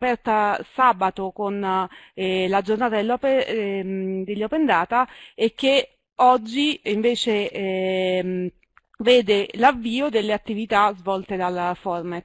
aperta sabato con eh, la giornata ehm, degli Open Data e che oggi invece ehm, vede l'avvio delle attività svolte dalla Formez.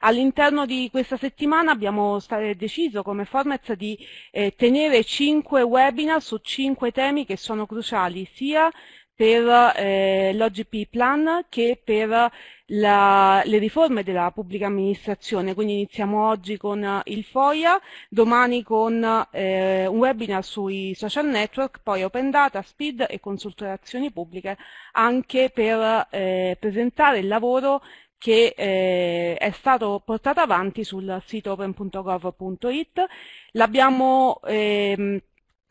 All'interno di questa settimana abbiamo deciso come Formez di eh, tenere cinque webinar su cinque temi che sono cruciali sia per eh, l'OGP Plan che per la, le riforme della pubblica amministrazione. Quindi iniziamo oggi con il FOIA, domani con eh, un webinar sui social network, poi Open Data, Speed e consultazioni pubbliche, anche per eh, presentare il lavoro che eh, è stato portato avanti sul sito open.gov.it. L'abbiamo ehm,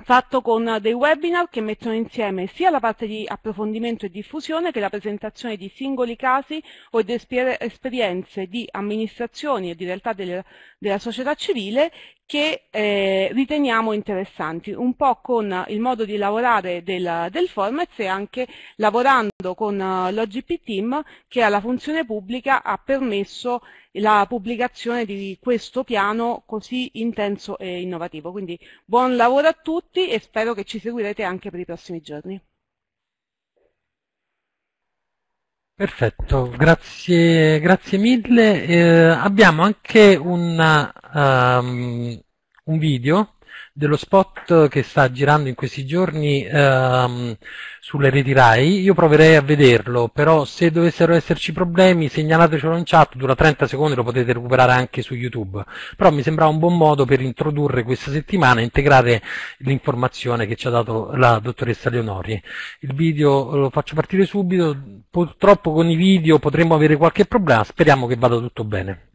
fatto con dei webinar che mettono insieme sia la parte di approfondimento e diffusione che la presentazione di singoli casi o di esperienze di amministrazioni e di realtà delle, della società civile che eh, riteniamo interessanti, un po' con il modo di lavorare del, del Formez e anche lavorando con l'OGP Team che alla funzione pubblica ha permesso la pubblicazione di questo piano così intenso e innovativo. Quindi buon lavoro a tutti e spero che ci seguirete anche per i prossimi giorni. Perfetto, grazie, grazie mille. Eh, abbiamo anche una, um, un video dello spot che sta girando in questi giorni um, sulle reti RAI, io proverei a vederlo, però se dovessero esserci problemi segnalatecelo in chat, dura 30 secondi, lo potete recuperare anche su YouTube, però mi sembrava un buon modo per introdurre questa settimana e integrare l'informazione che ci ha dato la dottoressa Leonori. Il video lo faccio partire subito, purtroppo con i video potremmo avere qualche problema, speriamo che vada tutto bene.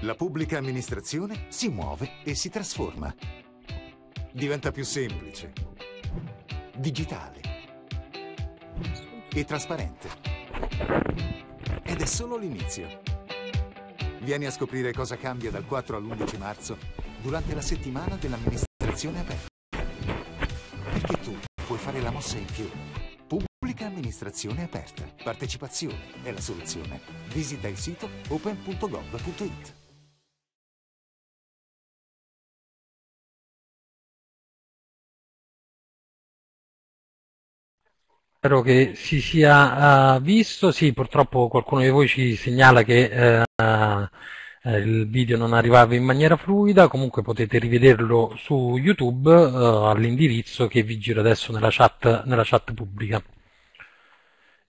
La pubblica amministrazione si muove e si trasforma. Diventa più semplice, digitale e trasparente. Ed è solo l'inizio. Vieni a scoprire cosa cambia dal 4 all'11 marzo durante la settimana dell'amministrazione aperta. Perché tu puoi fare la mossa in più. Pubblica amministrazione aperta. Partecipazione è la soluzione. Visita il sito open.gov.it. Spero che si sia uh, visto, sì purtroppo qualcuno di voi ci segnala che uh, il video non arrivava in maniera fluida, comunque potete rivederlo su YouTube uh, all'indirizzo che vi giro adesso nella chat, nella chat pubblica.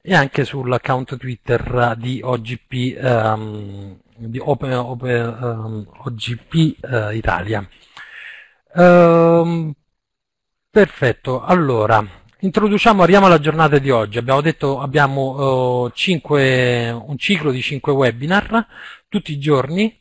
E anche sull'account Twitter di OGP, um, ehm, di Open, Open, um, OGP Italia. Um, perfetto, allora Introduciamo, arriviamo alla giornata di oggi. Abbiamo detto abbiamo uh, cinque, un ciclo di 5 webinar tutti i giorni.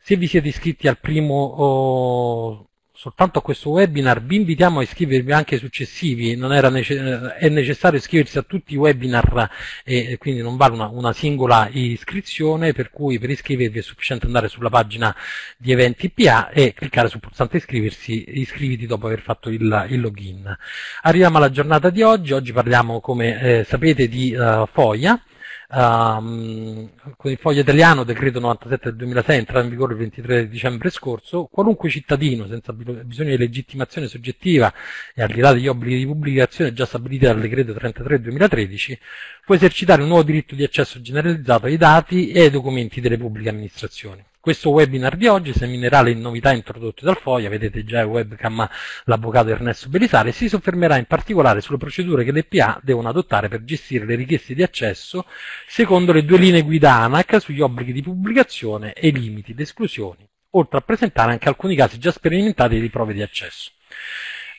Se vi siete iscritti al primo uh, soltanto a questo webinar, vi invitiamo a iscrivervi anche ai successivi, nece è necessario iscriversi a tutti i webinar e quindi non vale una, una, singola iscrizione, per cui per iscrivervi è sufficiente andare sulla pagina di eventi PA e cliccare sul pulsante iscriversi, iscriviti dopo aver fatto il, il login. Arriviamo alla giornata di oggi, oggi parliamo come eh, sapete di uh, FOIA, Um, con il foglio italiano, decreto 97 del 2006, entrato in vigore il 23 dicembre scorso, qualunque cittadino senza bisogno di legittimazione soggettiva e al di là degli obblighi di pubblicazione già stabiliti dal decreto 33 del 2013, può esercitare un nuovo diritto di accesso generalizzato ai dati e ai documenti delle pubbliche amministrazioni. Questo webinar di oggi esaminerà le novità introdotte dal FOIA, vedete già il webcam l'avvocato Ernesto Belisare, si soffermerà in particolare sulle procedure che le PA devono adottare per gestire le richieste di accesso secondo le due linee guida ANAC sugli obblighi di pubblicazione e i limiti, le esclusioni, oltre a presentare anche alcuni casi già sperimentati di prove di accesso.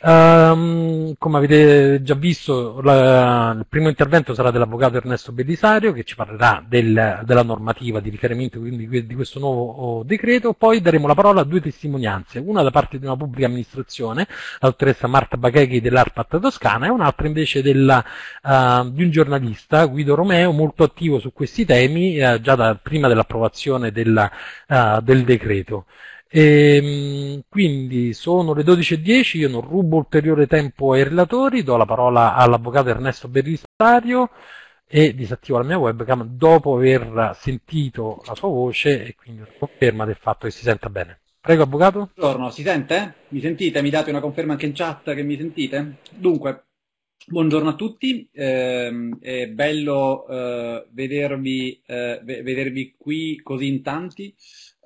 Um, come avete già visto, la, il primo intervento sarà dell'avvocato Ernesto Bellisario che ci parlerà del, della normativa di riferimento quindi, di questo nuovo oh, decreto, poi daremo la parola a due testimonianze, una da parte di una pubblica amministrazione, la dottoressa Marta Bagheghi dell'ARPAT Toscana e un'altra invece della, uh, di un giornalista, Guido Romeo, molto attivo su questi temi uh, già da, prima dell'approvazione della, uh, del decreto. E, ehm, quindi sono le 12.10, io non rubo ulteriore tempo ai relatori, do la parola all'avvocato Ernesto Berristario e disattivo la mia webcam dopo aver sentito la sua voce e quindi conferma del fatto che si senta bene. Prego, avvocato. Buongiorno, si sente? Mi sentite? Mi date una conferma anche in chat che mi sentite? Dunque, buongiorno a tutti, eh, è bello eh, vedervi, eh, vedervi, qui così in tanti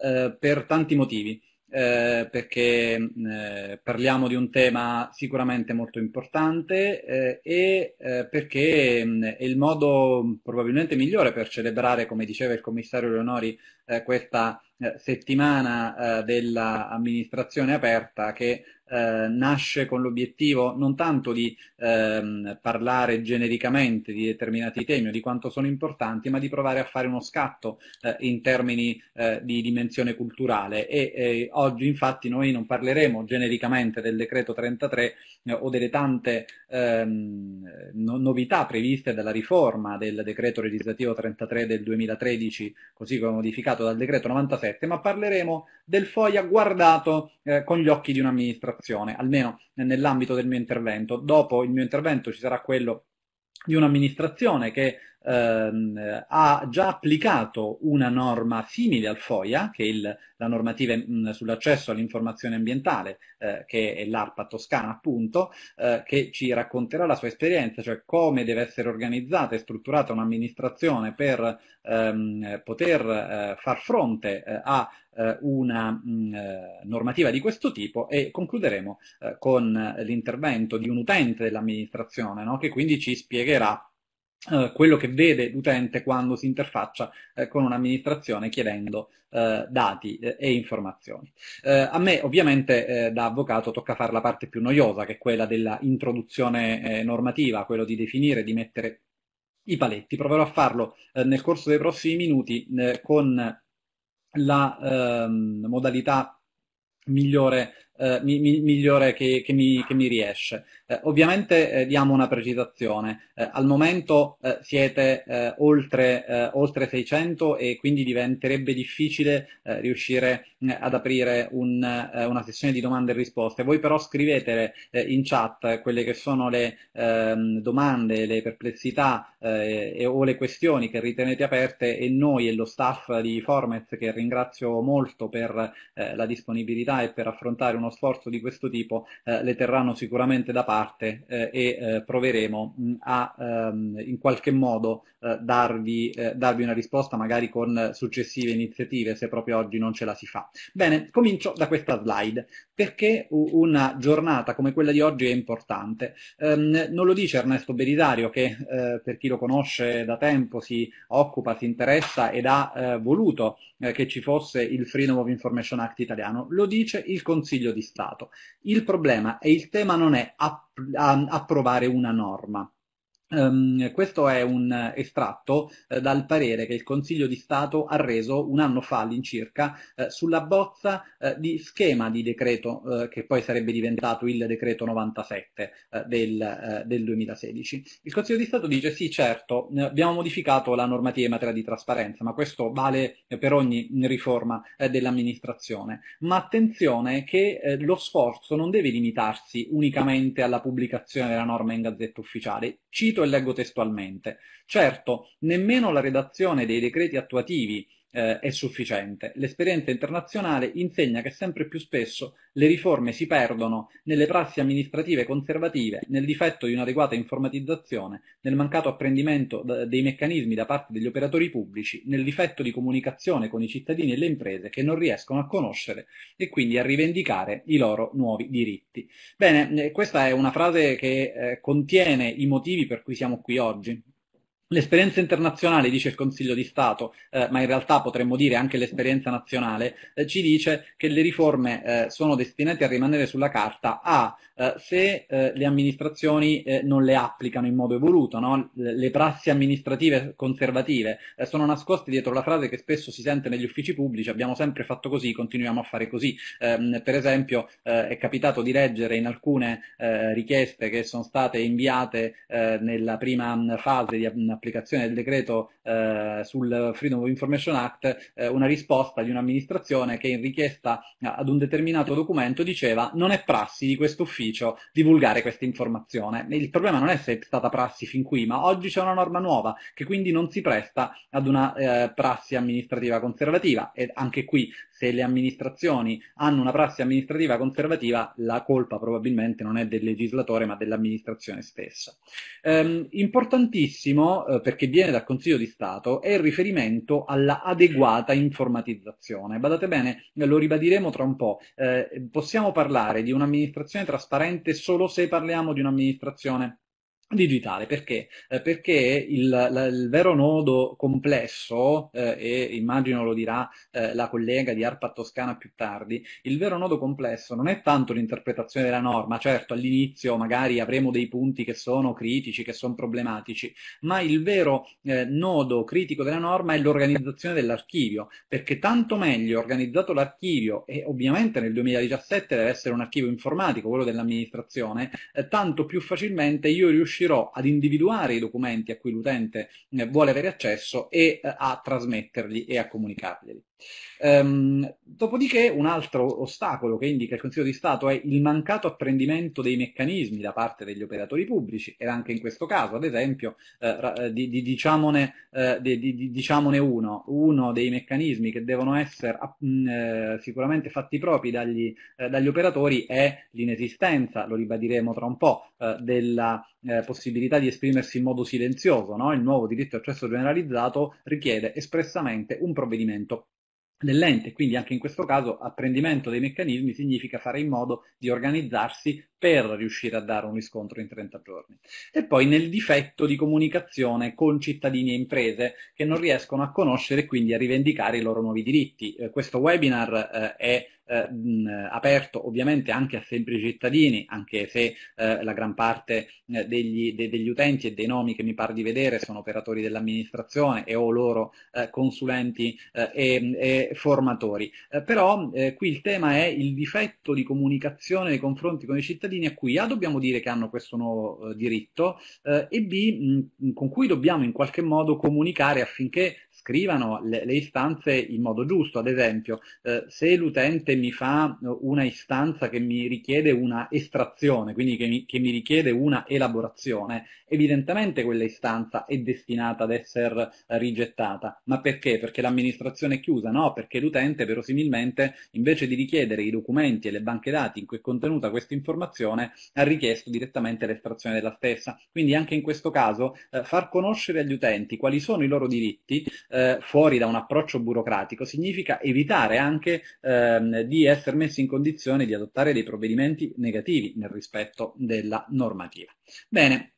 eh, per tanti motivi. Eh, perché eh, parliamo di un tema sicuramente molto importante eh, e perché è il modo probabilmente migliore per celebrare, come diceva il commissario Leonori, questa settimana dell'amministrazione aperta che eh, nasce con l'obiettivo non tanto di ehm, parlare genericamente di determinati temi o di quanto sono importanti, ma di provare a fare uno scatto eh, in termini eh, di dimensione culturale. E oggi infatti noi non parleremo genericamente del decreto 33 eh, o delle tante ehm, no novità previste dalla riforma del decreto legislativo 33 del 2013, così come modificato dal decreto 97, ma parleremo del FOIA guardato eh, con gli occhi di un'amministrazione, almeno nell'ambito del mio intervento. Dopo il mio intervento ci sarà quello di un'amministrazione che ehm, ha già applicato una norma simile al FOIA, che è il, la normativa mh, sull'accesso all'informazione ambientale, eh, che è l'ARPA toscana appunto, eh, che ci racconterà la sua esperienza, cioè come deve essere organizzata e strutturata un'amministrazione per ehm, poter eh, far fronte eh, a eh, una mh, eh, normativa di questo tipo e concluderemo con l'intervento di un utente dell'amministrazione no? che quindi ci spiegherà Uh, quello che vede l'utente quando si interfaccia uh, con un'amministrazione chiedendo uh, dati e informazioni. a me ovviamente da avvocato tocca fare la parte più noiosa, che è quella dell'introduzione normativa, quello di definire, di mettere i paletti. Proverò a farlo nel corso dei prossimi minuti con la ehm, modalità migliore eh, mi, mi, migliore che, che, mi, che, mi, riesce. Eh, ovviamente eh, diamo una precisazione, eh, al momento eh, siete oltre, oltre, 600 e quindi diventerebbe difficile riuscire ad aprire un, una sessione di domande e risposte. Voi però scrivete in chat quelle che sono le ehm, domande, le perplessità e, o le questioni che ritenete aperte e noi e lo staff di Formez, che ringrazio molto per la disponibilità e per affrontare uno sforzo di questo tipo eh, le terranno sicuramente da parte eh, e eh, proveremo mh, a ehm, in qualche modo eh, darvi, eh, darvi, una risposta magari con successive iniziative se proprio oggi non ce la si fa. Bene, comincio da questa slide. Perché una giornata come quella di oggi è importante? Um, non lo dice Ernesto Beridario che per chi lo conosce da tempo si occupa, si interessa ed ha voluto che ci fosse il Freedom of Information Act italiano, lo dice il Consiglio di Stato. Il problema e il tema non è app approvare una norma, Um, questo è un estratto uh, dal parere che il Consiglio di Stato ha reso un anno fa all'incirca uh, sulla bozza uh, di schema di decreto che poi sarebbe diventato il decreto 97 del, del, 2016. Il Consiglio di Stato dice sì certo abbiamo modificato la normativa in materia di trasparenza ma questo vale per ogni riforma dell'amministrazione ma attenzione che lo sforzo non deve limitarsi unicamente alla pubblicazione della norma in gazzetta ufficiale. Cito e leggo testualmente. Certo, nemmeno la redazione dei decreti attuativi eh, è sufficiente. L'esperienza internazionale insegna che sempre più spesso le riforme si perdono nelle prassi amministrative conservative, nel difetto di un'adeguata informatizzazione, nel mancato apprendimento dei meccanismi da parte degli operatori pubblici, nel difetto di comunicazione con i cittadini e le imprese che non riescono a conoscere e quindi a rivendicare i loro nuovi diritti. Bene, eh, questa è una frase che eh, contiene i motivi per cui siamo qui oggi. L'esperienza internazionale, dice il Consiglio di Stato, eh, ma in realtà potremmo dire anche l'esperienza nazionale, eh, ci dice che le riforme eh, sono destinate a rimanere sulla carta A, eh, se eh, le amministrazioni eh, non le applicano in modo evoluto, no? le prassi amministrative conservative sono nascoste dietro la frase che spesso si sente negli uffici pubblici, abbiamo sempre fatto così, continuiamo a fare così. Ehm, per esempio è capitato di leggere in alcune richieste che sono state inviate nella prima fase di applicazione del decreto eh, sul Freedom of Information Act, eh, una risposta di un'amministrazione che in richiesta ad un determinato documento diceva non è prassi di questo ufficio divulgare questa informazione. Il problema non è se è stata prassi fin qui, ma oggi c'è una norma nuova che quindi non si presta ad una eh, prassi amministrativa conservativa e anche qui se le amministrazioni hanno una prassi amministrativa conservativa, la colpa probabilmente non è del legislatore ma dell'amministrazione stessa. Ehm, importantissimo, eh, perché viene dal Consiglio di Stato, è il riferimento alla adeguata informatizzazione. Badate bene, lo ribadiremo tra un po', eh, possiamo parlare di un'amministrazione trasparente solo se parliamo di un'amministrazione digitale perché? Eh, perché il, la, il, vero nodo complesso eh, e immagino lo dirà eh, la collega di ARPA Toscana più tardi il vero nodo complesso non è tanto l'interpretazione della norma certo all'inizio magari avremo dei punti che sono critici che sono problematici ma il vero eh, nodo critico della norma è l'organizzazione dell'archivio perché tanto meglio organizzato l'archivio e ovviamente nel 2017 deve essere un archivio informatico quello dell'amministrazione eh, tanto più facilmente io riuscirò riuscirò ad individuare i documenti a cui l'utente eh, vuole avere accesso e eh, a trasmetterli e a comunicarli. Um, dopodiché un altro ostacolo che indica il Consiglio di Stato è il mancato apprendimento dei meccanismi da parte degli operatori pubblici ed anche in questo caso, ad esempio, eh, eh di, di, diciamone, eh, di, diciamone, uno, uno dei meccanismi che devono essere mh, eh, sicuramente fatti propri dagli, eh, dagli, operatori è l'inesistenza, lo ribadiremo tra un po', eh, della possibilità di esprimersi in modo silenzioso. No? Il nuovo diritto di accesso generalizzato richiede espressamente un provvedimento dell'ente, quindi anche in questo caso apprendimento dei meccanismi significa fare in modo di organizzarsi per riuscire a dare un riscontro in 30 giorni. E poi nel difetto di comunicazione con cittadini e imprese che non riescono a conoscere e quindi a rivendicare i loro nuovi diritti. Eh, questo webinar eh, è eh, aperto ovviamente anche a semplici cittadini, anche se eh, la gran parte eh, degli, de, degli, utenti e dei nomi che mi pare di vedere sono operatori dell'amministrazione e o loro eh, consulenti eh, e, e, formatori. Eh, però qui il tema è il difetto di comunicazione nei confronti con i cittadini a cui A dobbiamo dire che hanno questo nuovo diritto e B mh, con cui dobbiamo in qualche modo comunicare affinché scrivano le, le, istanze in modo giusto. Ad esempio, eh, se l'utente mi fa una istanza che mi richiede una estrazione, quindi che mi, che mi, richiede una elaborazione, evidentemente quella istanza è destinata ad essere rigettata. Ma perché? Perché l'amministrazione è chiusa? No, perché l'utente verosimilmente invece di richiedere i documenti e le banche dati in cui è contenuta questa informazione ha richiesto direttamente l'estrazione della stessa. Quindi anche in questo caso eh, far conoscere agli utenti quali sono i loro diritti eh, fuori da un approccio burocratico significa evitare anche ehm, di essere messi in condizione di adottare dei provvedimenti negativi nel rispetto della normativa. Bene,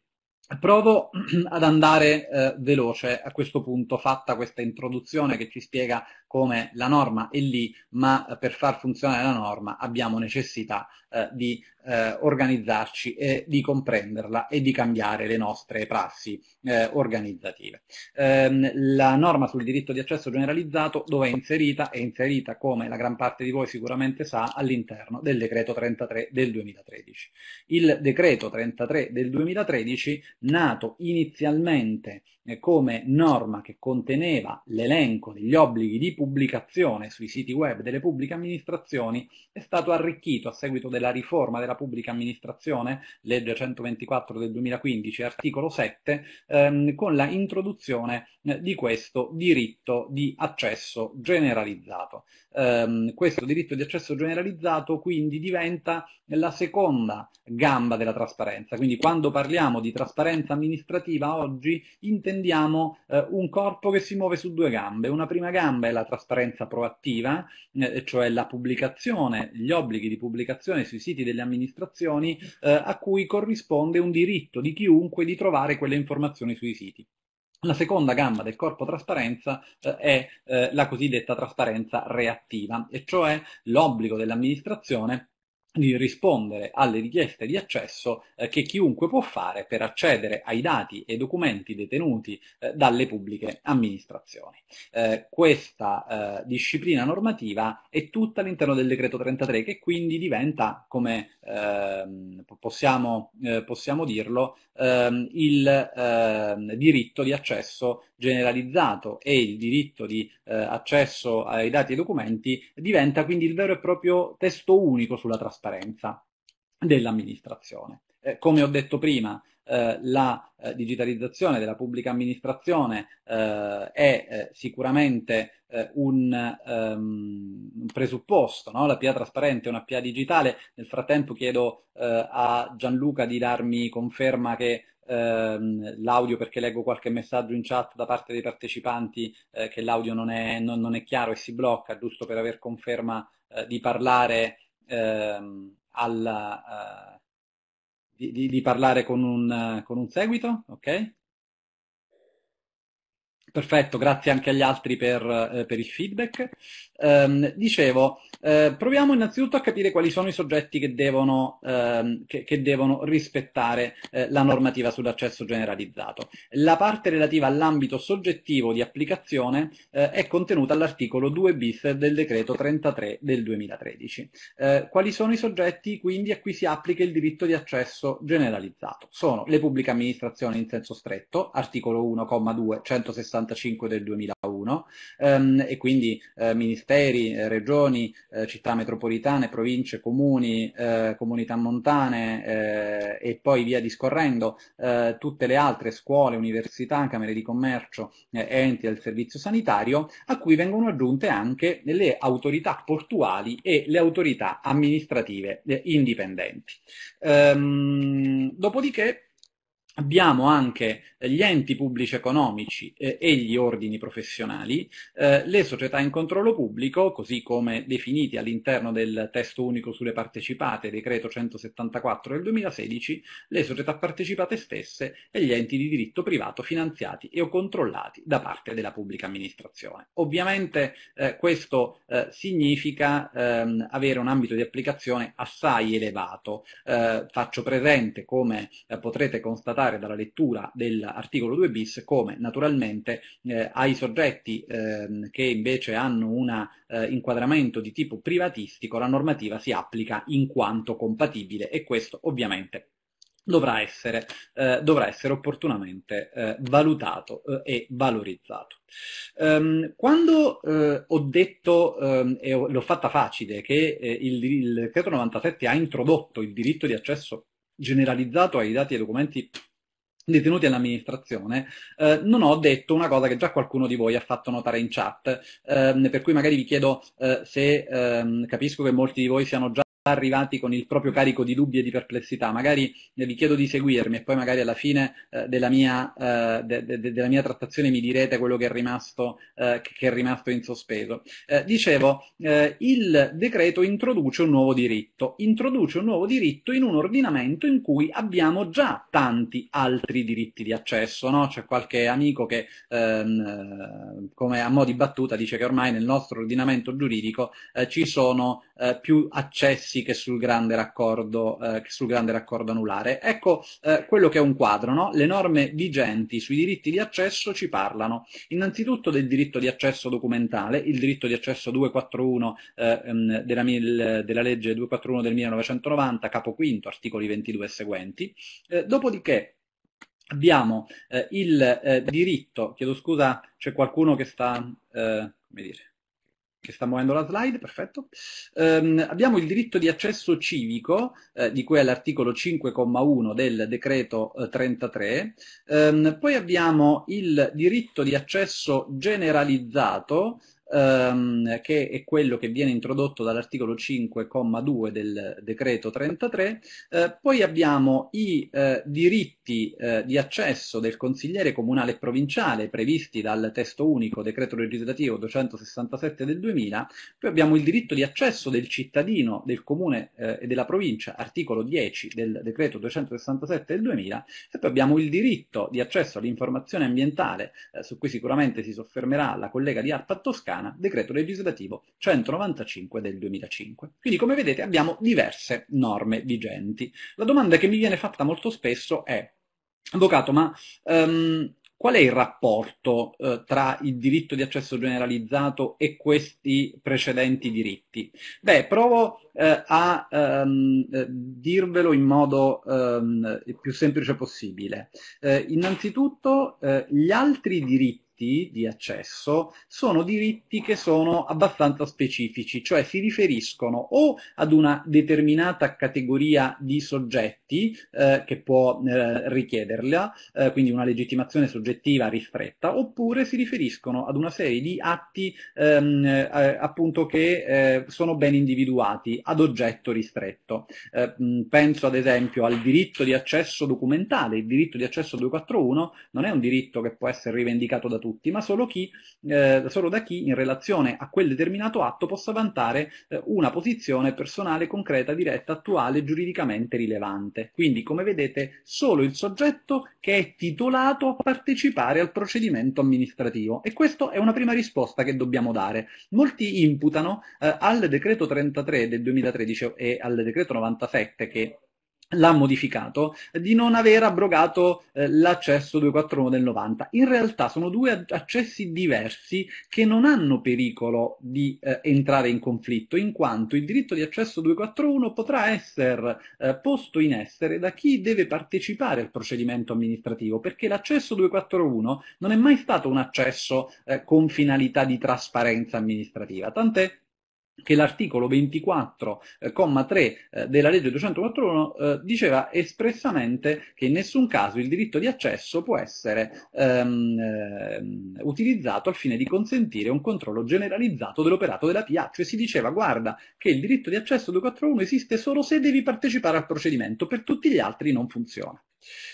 Provo ad andare eh, veloce a questo punto, fatta questa introduzione che ci spiega come la norma è lì, ma eh, per far funzionare la norma abbiamo necessità eh, di eh, organizzarci e di comprenderla e di cambiare le nostre prassi eh, organizzative. Ehm, la norma sul diritto di accesso generalizzato dove è inserita? È inserita, come la gran parte di voi sicuramente sa, all'interno del decreto 33 del 2013. Il decreto 33 del 2013, nato inizialmente come norma che conteneva l'elenco degli obblighi di pubblicazione sui siti web delle pubbliche amministrazioni, è stato arricchito a seguito della riforma della pubblica amministrazione, legge 124 del 2015, articolo 7, ehm, con la introduzione eh, di questo diritto di accesso generalizzato. Um, questo diritto di accesso generalizzato quindi diventa la seconda gamba della trasparenza, quindi quando parliamo di trasparenza amministrativa oggi intendiamo eh, un corpo che si muove su due gambe. Una prima gamba è la trasparenza proattiva, eh, cioè la pubblicazione, gli obblighi di pubblicazione sui siti delle amministrazioni eh, a cui corrisponde un diritto di chiunque di trovare quelle informazioni sui siti. La seconda gamba del corpo trasparenza eh, è eh, la cosiddetta trasparenza reattiva, e cioè l'obbligo dell'amministrazione di rispondere alle richieste di accesso eh, che chiunque può fare per accedere ai dati e documenti detenuti eh, dalle pubbliche amministrazioni. Eh, questa eh, disciplina normativa è tutta all'interno del decreto 33 che quindi diventa, come ehm, possiamo, eh, possiamo, dirlo, ehm, il ehm, diritto di accesso generalizzato e il diritto di eh, accesso ai dati e documenti diventa quindi il vero e proprio testo unico sulla trasparenza dell'amministrazione. Eh, come ho detto prima, eh, la eh, digitalizzazione della pubblica amministrazione eh, è eh, sicuramente un, um, un, presupposto, no? la PA trasparente è una PA digitale. Nel frattempo chiedo a Gianluca di darmi conferma che ehm, l'audio perché leggo qualche messaggio in chat da parte dei partecipanti eh, che l'audio non è, non, non è, chiaro e si blocca, giusto per aver conferma eh, di parlare ehm, alla, eh, di, di, di, parlare con un, con un seguito, ok? Perfetto, grazie anche agli altri per, eh, per il feedback. Um, dicevo, eh, proviamo innanzitutto a capire quali sono i soggetti che devono, ehm, che, che devono rispettare eh, la normativa sull'accesso generalizzato. La parte relativa all'ambito soggettivo di applicazione eh, è contenuta all'articolo 2 bis del decreto 33 del 2013. Eh, quali sono i soggetti quindi a cui si applica il diritto di accesso generalizzato? Sono le pubbliche amministrazioni in senso stretto, articolo 1,2, 165 del 2001, ehm, e quindi eh, ministeri eh, regioni, eh, città metropolitane, province, comuni, eh, comunità montane eh, e poi via discorrendo, tutte le altre scuole, università, camere di commercio, enti del servizio sanitario, a cui vengono aggiunte anche le autorità portuali e le autorità amministrative indipendenti. Ehm, dopodiché Abbiamo anche gli enti pubblici economici eh, e gli ordini professionali, eh, le società in controllo pubblico, così come definiti all'interno del testo unico sulle partecipate, decreto 174 del 2016, le società partecipate stesse e gli enti di diritto privato finanziati e o controllati da parte della pubblica amministrazione. Ovviamente eh, questo eh, significa ehm, avere un ambito di applicazione assai elevato. Eh, faccio presente, come eh, potrete constatare, dalla lettura dell'articolo 2 bis come naturalmente eh, ai soggetti eh, che invece hanno un eh, inquadramento di tipo privatistico la normativa si applica in quanto compatibile e questo ovviamente dovrà essere, eh, dovrà essere opportunamente eh, valutato eh, e valorizzato. Um, quando eh, ho detto, um, e ho, l'ho fatta facile, che eh, il, il decreto 97 ha introdotto il diritto di accesso generalizzato ai dati e ai documenti detenuti all'amministrazione, eh, non ho detto una cosa che già qualcuno di voi ha fatto notare in chat, eh, per cui magari vi chiedo eh, se ehm, capisco che molti di voi siano già arrivati con il proprio carico di dubbi e di perplessità. Magari eh, vi chiedo di seguirmi e poi magari alla fine eh, della, mia, eh, de, de, della, mia, trattazione mi direte quello che è rimasto, eh, che è rimasto in sospeso. Eh, dicevo, eh, il decreto introduce un nuovo diritto, introduce un nuovo diritto in un ordinamento in cui abbiamo già tanti altri diritti di accesso. No? C'è qualche amico che, ehm, come a mo' di battuta, dice che ormai nel nostro ordinamento giuridico ci sono più accessi complessi che sul grande raccordo, eh, sul grande raccordo anulare. Ecco eh, quello che è un quadro, no? le norme vigenti sui diritti di accesso ci parlano innanzitutto del diritto di accesso documentale, il diritto di accesso 241 eh, ehm, della, della, legge 241 del 1990, capo quinto, articoli 22 e seguenti, eh, dopodiché abbiamo eh, il eh, diritto, chiedo scusa, c'è qualcuno che sta, come dire, che sta muovendo la slide, perfetto. Um, abbiamo il diritto di accesso civico, eh, di cui è l'articolo 5,1 del decreto eh, 33, um, poi abbiamo il diritto di accesso generalizzato, ehm, che è quello che viene introdotto dall'articolo 5,2 del decreto 33. Eh, poi abbiamo i eh, diritti eh, di accesso del consigliere comunale e provinciale previsti dal testo unico decreto legislativo 267 del 2000. Poi abbiamo il diritto di accesso del cittadino del comune eh, e della provincia, articolo 10 del decreto 267 del 2000. E poi abbiamo il diritto di accesso all'informazione ambientale, eh, su cui sicuramente si soffermerà la collega di Arpa Toscana italiana, decreto legislativo 195 del 2005. Quindi come vedete abbiamo diverse norme vigenti. La domanda che mi viene fatta molto spesso è, Avvocato, ma um, Qual è il rapporto eh, tra il diritto di accesso generalizzato e questi precedenti diritti? Beh, provo eh, a ehm, eh, dirvelo in modo ehm, il più semplice possibile. Eh, innanzitutto, eh, gli altri diritti diritti di accesso sono diritti che sono abbastanza specifici, cioè si riferiscono o ad una determinata categoria di soggetti eh, che può eh, richiederla, eh, quindi una legittimazione soggettiva ristretta, oppure si riferiscono ad una serie di atti ehm, eh, appunto che eh, sono ben individuati ad oggetto ristretto. Eh, penso ad esempio al diritto di accesso documentale, il diritto di accesso 241 non è un diritto che può essere rivendicato da tutti, tutti, ma solo, chi, eh, solo, da chi in relazione a quel determinato atto possa vantare eh, una posizione personale, concreta, diretta, attuale, giuridicamente rilevante. Quindi, come vedete, solo il soggetto che è titolato a partecipare al procedimento amministrativo. E questa è una prima risposta che dobbiamo dare. Molti imputano eh, al decreto 33 del 2013 e al decreto 97 che l'ha modificato, di non aver abrogato eh, l'accesso 241 del 90. In realtà sono due accessi diversi che non hanno pericolo di eh, entrare in conflitto, in quanto il diritto di accesso 241 potrà essere eh, posto in essere da chi deve partecipare al procedimento amministrativo, perché l'accesso 241 non è mai stato un accesso eh, con finalità di trasparenza amministrativa, tant'è che l'articolo 24,3 eh, eh, della legge 241 eh, diceva espressamente che in nessun caso il diritto di accesso può essere ehm, ehm, utilizzato al fine di consentire un controllo generalizzato dell'operato della PA, cioè si diceva guarda che il diritto di accesso 241 esiste solo se devi partecipare al procedimento, per tutti gli altri non funziona.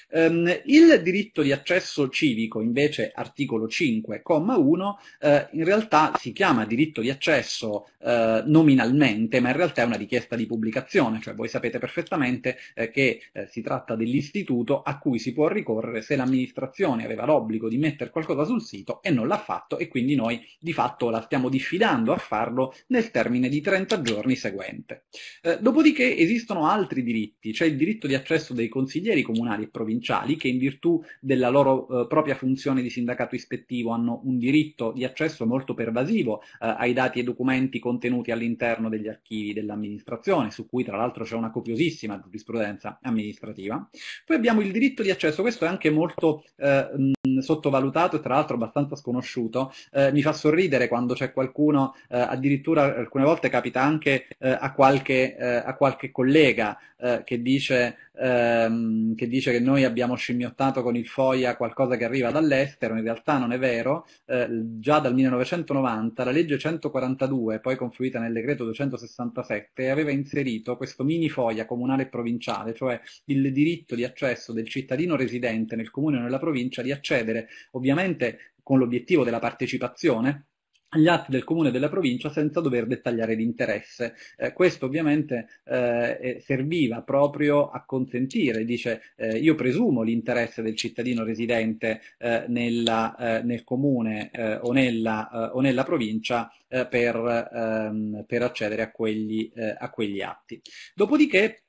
Um, il diritto di accesso civico, invece, articolo 5,1, eh, in realtà si chiama diritto di accesso eh, nominalmente, ma in realtà è una richiesta di pubblicazione, cioè voi sapete perfettamente eh, che eh, si tratta dell'istituto a cui si può ricorrere se l'amministrazione aveva l'obbligo di mettere qualcosa sul sito e non l'ha fatto e quindi noi di fatto la stiamo diffidando a farlo nel termine di 30 giorni seguente. Eh, dopodiché esistono altri diritti, c'è il diritto di accesso dei consiglieri comunali e provinciali che in virtù della loro eh, propria funzione di sindacato ispettivo hanno un diritto di accesso molto pervasivo eh, ai dati e documenti contenuti all'interno degli archivi dell'amministrazione, su cui tra l'altro c'è una copiosissima giurisprudenza amministrativa. Poi abbiamo il diritto di accesso, questo è anche molto eh, sottovalutato e tra l'altro abbastanza sconosciuto. Eh, mi fa sorridere quando c'è qualcuno, eh, addirittura alcune volte capita anche eh, a qualche, a, qualche, collega che dice ehm, che dice che noi abbiamo scimmiottato con il FOIA qualcosa che arriva dall'estero, in realtà non è vero, eh, già dal 1990 la legge 142, poi confluita nel decreto 267, aveva inserito questo mini FOIA comunale e provinciale, cioè il diritto di accesso del cittadino residente nel comune o nella provincia di accedere ovviamente con l'obiettivo della partecipazione agli atti del comune e della provincia senza dover dettagliare l'interesse. Eh, questo ovviamente eh, serviva proprio a consentire, dice eh, io presumo l'interesse del cittadino residente eh, nella, eh, nel comune eh, o nella, o, nella, provincia per, ehm, per, accedere a quegli, a quegli atti. Dopodiché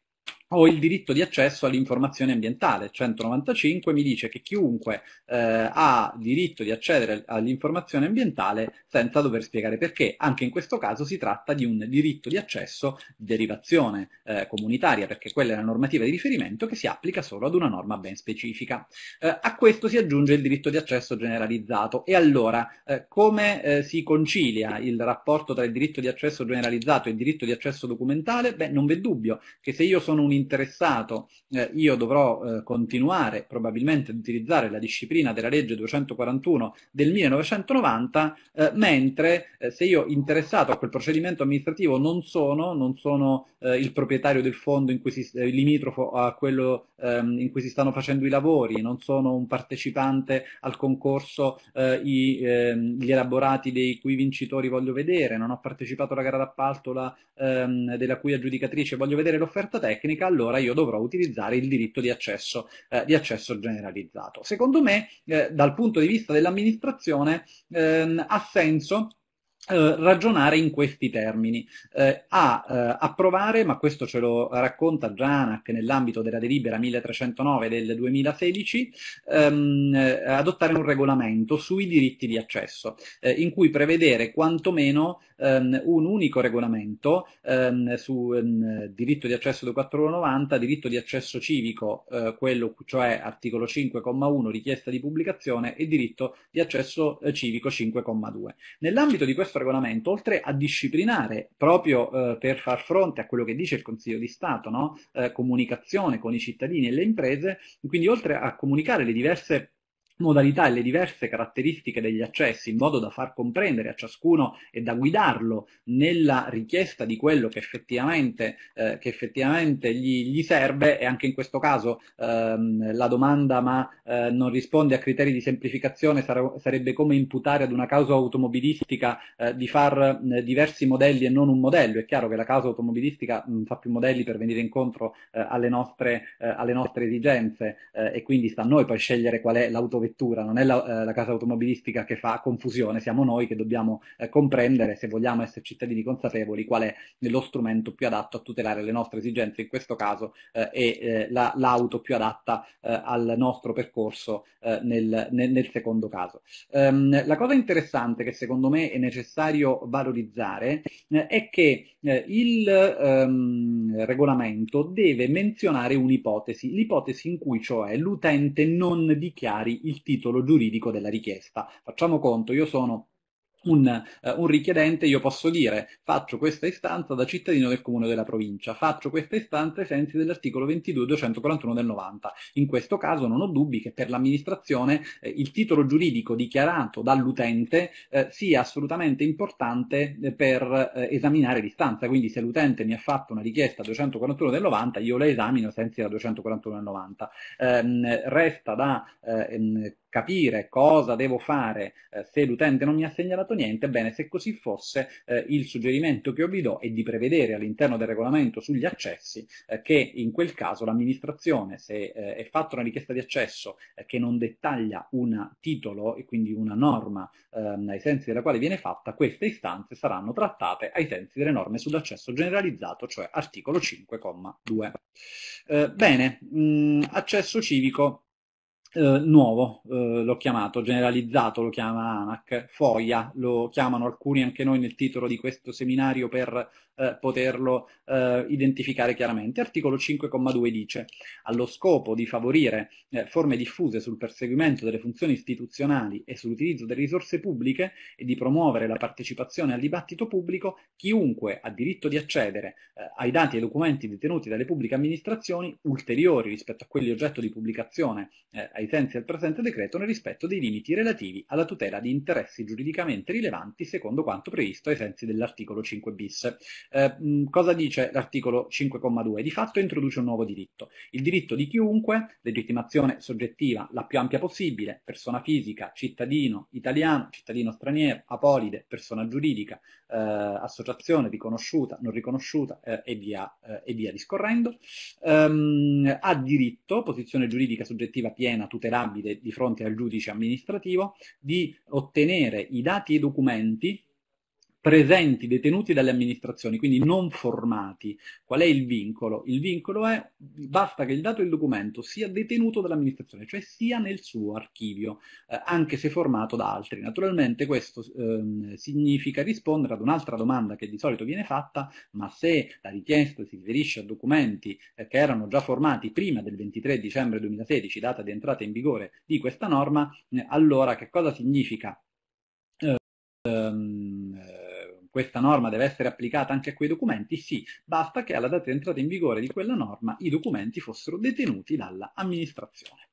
ho il diritto di accesso all'informazione ambientale. 195 mi dice che chiunque eh, ha diritto di accedere all'informazione ambientale senza dover spiegare perché. Anche in questo caso si tratta di un diritto di accesso derivazione eh, comunitaria, perché quella è la normativa di riferimento che si applica solo ad una norma ben specifica. Eh, a questo si aggiunge il diritto di accesso generalizzato. E allora, eh, come eh, si concilia il rapporto tra il diritto di accesso generalizzato e il diritto di accesso documentale? Beh, non v'è dubbio che se io sono un interessato, eh, io dovrò eh, continuare probabilmente ad utilizzare la disciplina della legge 241 del 1990, eh, mentre eh, se io interessato a quel procedimento amministrativo non sono, non sono eh, il proprietario del fondo in cui si, eh, limitrofo a quello ehm, in cui si stanno facendo i lavori, non sono un partecipante al concorso, i, ehm, gli elaborati dei cui vincitori voglio vedere, non ho partecipato alla gara d'appalto ehm, della cui aggiudicatrice voglio vedere l'offerta tecnica, allora io dovrò utilizzare il diritto di accesso, eh, di accesso generalizzato. Secondo me, eh, dal punto di vista dell'amministrazione, ehm, ha senso eh, ragionare in questi termini, eh, a eh, approvare, ma questo ce lo racconta già ANAC nell'ambito della delibera 1309 del 2016, ehm, eh, adottare un regolamento sui diritti di accesso, eh, in cui prevedere quantomeno ehm, un unico regolamento ehm, su ehm, diritto di accesso 2490, diritto di accesso civico, quello cioè articolo 5,1 richiesta di pubblicazione e diritto di accesso civico 5,2. Nell'ambito di questo regolamento, oltre a disciplinare proprio eh, per far fronte a quello che dice il Consiglio di Stato, no? eh, comunicazione con i cittadini e le imprese, quindi oltre a comunicare le diverse modalità e le diverse caratteristiche degli accessi in modo da far comprendere a ciascuno e da guidarlo nella richiesta di quello che effettivamente, eh, che effettivamente gli, gli, serve e anche in questo caso ehm, la domanda ma eh, non risponde a criteri di semplificazione sare sarebbe come imputare ad una causa automobilistica eh, di far eh, diversi modelli e non un modello. È chiaro che la causa automobilistica mh, fa più modelli per venire incontro eh, alle nostre, eh, alle, nostre, esigenze e quindi sta a noi poi scegliere qual è l'autovettura vettura, non è la, eh, la, casa automobilistica che fa confusione, siamo noi che dobbiamo eh, comprendere, se vogliamo essere cittadini consapevoli, qual è lo strumento più adatto a tutelare le nostre esigenze in questo caso eh, e eh, la, l'auto più adatta eh, al nostro percorso eh, nel, nel, nel, secondo caso. Um, la cosa interessante che secondo me è necessario valorizzare è che il um, regolamento deve menzionare un'ipotesi, l'ipotesi in cui cioè l'utente non dichiari il titolo giuridico della richiesta. Facciamo conto, io sono un, uh, un, richiedente, io posso dire faccio questa istanza da cittadino del comune della provincia, faccio questa istanza ai sensi dell'articolo 22.241 del 90. In questo caso non ho dubbi che per l'amministrazione eh, il titolo giuridico dichiarato dall'utente eh, sia assolutamente importante eh, per eh, esaminare l'istanza, quindi se l'utente mi ha fatto una richiesta 241 del 90 io la esamino ai sensi della 241 del 90. Ehm, resta da ehm, capire cosa devo fare eh, se l'utente non mi ha segnalato niente, bene, se così fosse, eh, il suggerimento che io vi do è di prevedere all'interno del regolamento sugli accessi eh, che in quel caso l'amministrazione, se eh, è fatta una richiesta di accesso eh, che non dettaglia un titolo e quindi una norma ehm, ai sensi della quale viene fatta, queste istanze saranno trattate ai sensi delle norme sull'accesso generalizzato, cioè articolo 5,2. Eh, bene, mh, mm, accesso civico eh, nuovo, eh, l'ho chiamato, generalizzato lo chiama ANAC, FOIA, lo chiamano alcuni anche noi nel titolo di questo seminario per eh, poterlo eh, identificare chiaramente. Articolo 5,2 dice, allo scopo di favorire eh, forme diffuse sul perseguimento delle funzioni istituzionali e sull'utilizzo delle risorse pubbliche e di promuovere la partecipazione al dibattito pubblico, chiunque ha diritto di accedere eh, ai dati e ai documenti detenuti dalle pubbliche amministrazioni ulteriori rispetto a quelli oggetto di pubblicazione ai sensi del presente decreto nel rispetto dei limiti relativi alla tutela di interessi giuridicamente rilevanti secondo quanto previsto ai sensi dell'articolo 5 bis. Eh, cosa dice l'articolo 5,2? Di fatto introduce un nuovo diritto, il diritto di chiunque, legittimazione soggettiva la più ampia possibile, persona fisica, cittadino italiano, cittadino straniero, apolide, persona giuridica, eh, associazione riconosciuta, non riconosciuta eh, e, via, eh, e, via, discorrendo, ehm, ha diritto, posizione giuridica soggettiva piena, tutelabile di fronte al giudice amministrativo, di ottenere i dati e i documenti presenti, detenuti dalle amministrazioni, quindi non formati. Qual è il vincolo? Il vincolo è basta che il dato del documento sia detenuto dall'amministrazione, cioè sia nel suo archivio, eh, anche se formato da altri. Naturalmente questo eh, significa rispondere ad un'altra domanda che di solito viene fatta, ma se la richiesta si riferisce a documenti eh, che erano già formati prima del 23 dicembre 2016, data di entrata in vigore di questa norma, eh, allora che cosa significa? Um, questa norma deve essere applicata anche a quei documenti? Sì, basta che alla data di entrata in vigore di quella norma i documenti fossero detenuti dall'amministrazione.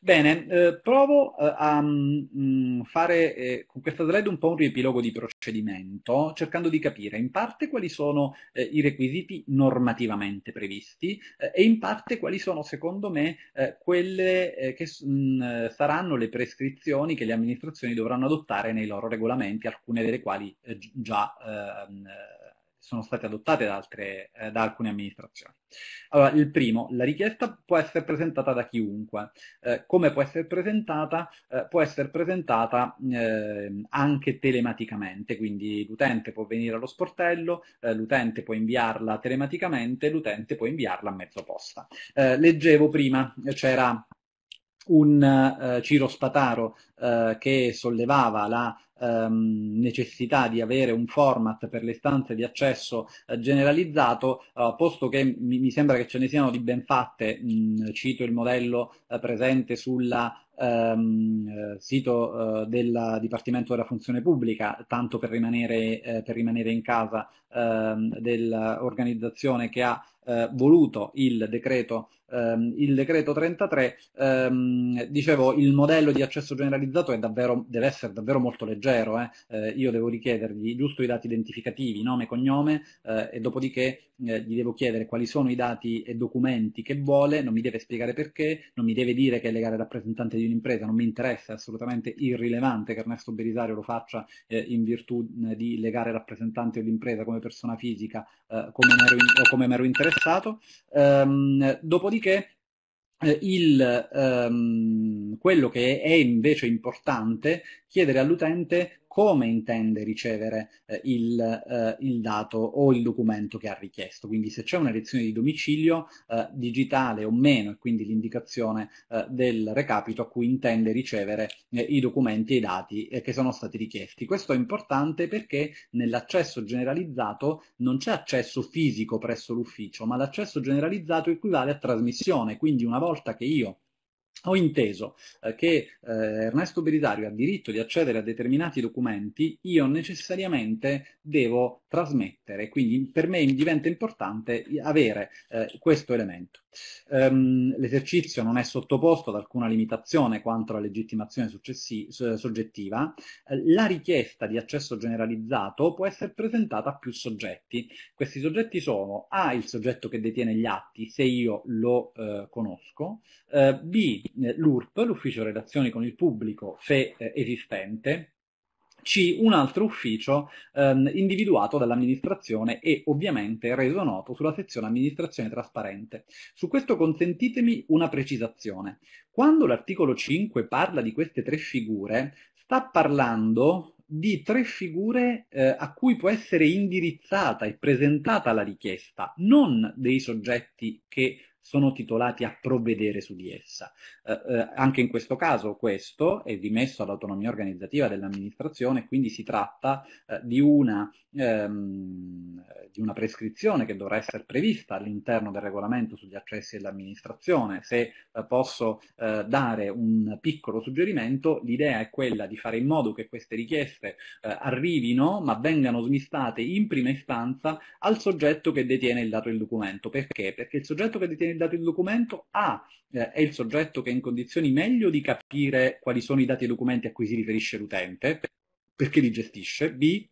Bene, eh, provo eh, a mh, mm, fare eh, con questa slide un po' un riepilogo di procedimento, cercando di capire in parte quali sono eh, i requisiti normativamente previsti eh, e in parte quali sono, secondo me, eh, quelle che mh, mm, saranno le prescrizioni che le amministrazioni dovranno adottare nei loro regolamenti, alcune delle quali già ehm, sono state adottate da, altre, eh, da alcune amministrazioni. Allora, il primo, la richiesta può essere presentata da chiunque. Eh, come può essere presentata? Eh, può essere presentata eh, anche telematicamente, quindi l'utente può venire allo sportello, eh, l'utente può inviarla telematicamente, l'utente può inviarla a mezzo posta. Eh, leggevo prima, c'era un Ciro Spataro che sollevava la um, necessità di avere un format per le istanze di accesso uh, generalizzato, posto che mi, mi, sembra che ce ne siano di ben fatte, mh, cito il modello presente sulla ehm, sito eh, del Dipartimento della Funzione Pubblica, tanto per rimanere, eh, per rimanere in casa ehm, dell'organizzazione che ha eh, voluto il decreto, ehm, il decreto 33, ehm, dicevo il modello di accesso generalizzato davvero, deve essere davvero molto leggero, eh. Eh, io devo richiedergli giusto i dati identificativi, nome, cognome eh, e dopodiché eh, gli devo chiedere quali sono i dati e documenti che vuole, non mi deve spiegare perché, non mi deve dire che è legale rappresentante di un'impresa, non mi interessa, è assolutamente irrilevante che Ernesto Belisario lo faccia eh, in virtù di legare rappresentante dell'impresa come persona fisica come mero in, come mero interessato interessato. Um, dopodiché eh, il, um, quello che è invece importante, chiedere all'utente come intende ricevere eh, il, eh, il, dato o il documento che ha richiesto. Quindi se c'è una lezione di domicilio eh, digitale o meno, e quindi l'indicazione eh, del recapito a cui intende ricevere eh, i documenti e i dati eh, che sono stati richiesti. Questo è importante perché nell'accesso generalizzato non c'è accesso fisico presso l'ufficio, ma l'accesso generalizzato equivale a trasmissione. Quindi una volta che io ho inteso eh, che eh, Ernesto Belisario ha diritto di accedere a determinati documenti, io necessariamente devo trasmettere, quindi per me diventa importante avere eh, questo elemento. Um, l'esercizio non è sottoposto ad alcuna limitazione quanto alla legittimazione soggettiva, la richiesta di accesso generalizzato può essere presentata a più soggetti. Questi soggetti sono A, il soggetto che detiene gli atti, se io lo eh, conosco, eh, B, l'URP, l'ufficio relazioni con il pubblico, se eh, esistente, C un altro ufficio ehm, individuato dall'amministrazione e ovviamente reso noto sulla sezione amministrazione trasparente. Su questo consentitemi una precisazione. Quando l'articolo 5 parla di queste tre figure, sta parlando di tre figure eh, a cui può essere indirizzata e presentata la richiesta, non dei soggetti che sono titolati a provvedere su di essa. Eh, eh, anche in questo caso questo è dimesso all'autonomia organizzativa dell'amministrazione, quindi si tratta eh, di, una, ehm, di, una, prescrizione che dovrà essere prevista all'interno del regolamento sugli accessi dell'amministrazione. Se eh, posso eh, dare un piccolo suggerimento, l'idea è quella di fare in modo che queste richieste eh, arrivino, ma vengano smistate in prima istanza al soggetto che detiene il dato del documento. Perché? Perché il soggetto che detiene il dato del documento A eh, è il soggetto che è in condizioni meglio di capire quali sono i dati e documenti a cui si riferisce l'utente, perché li gestisce, B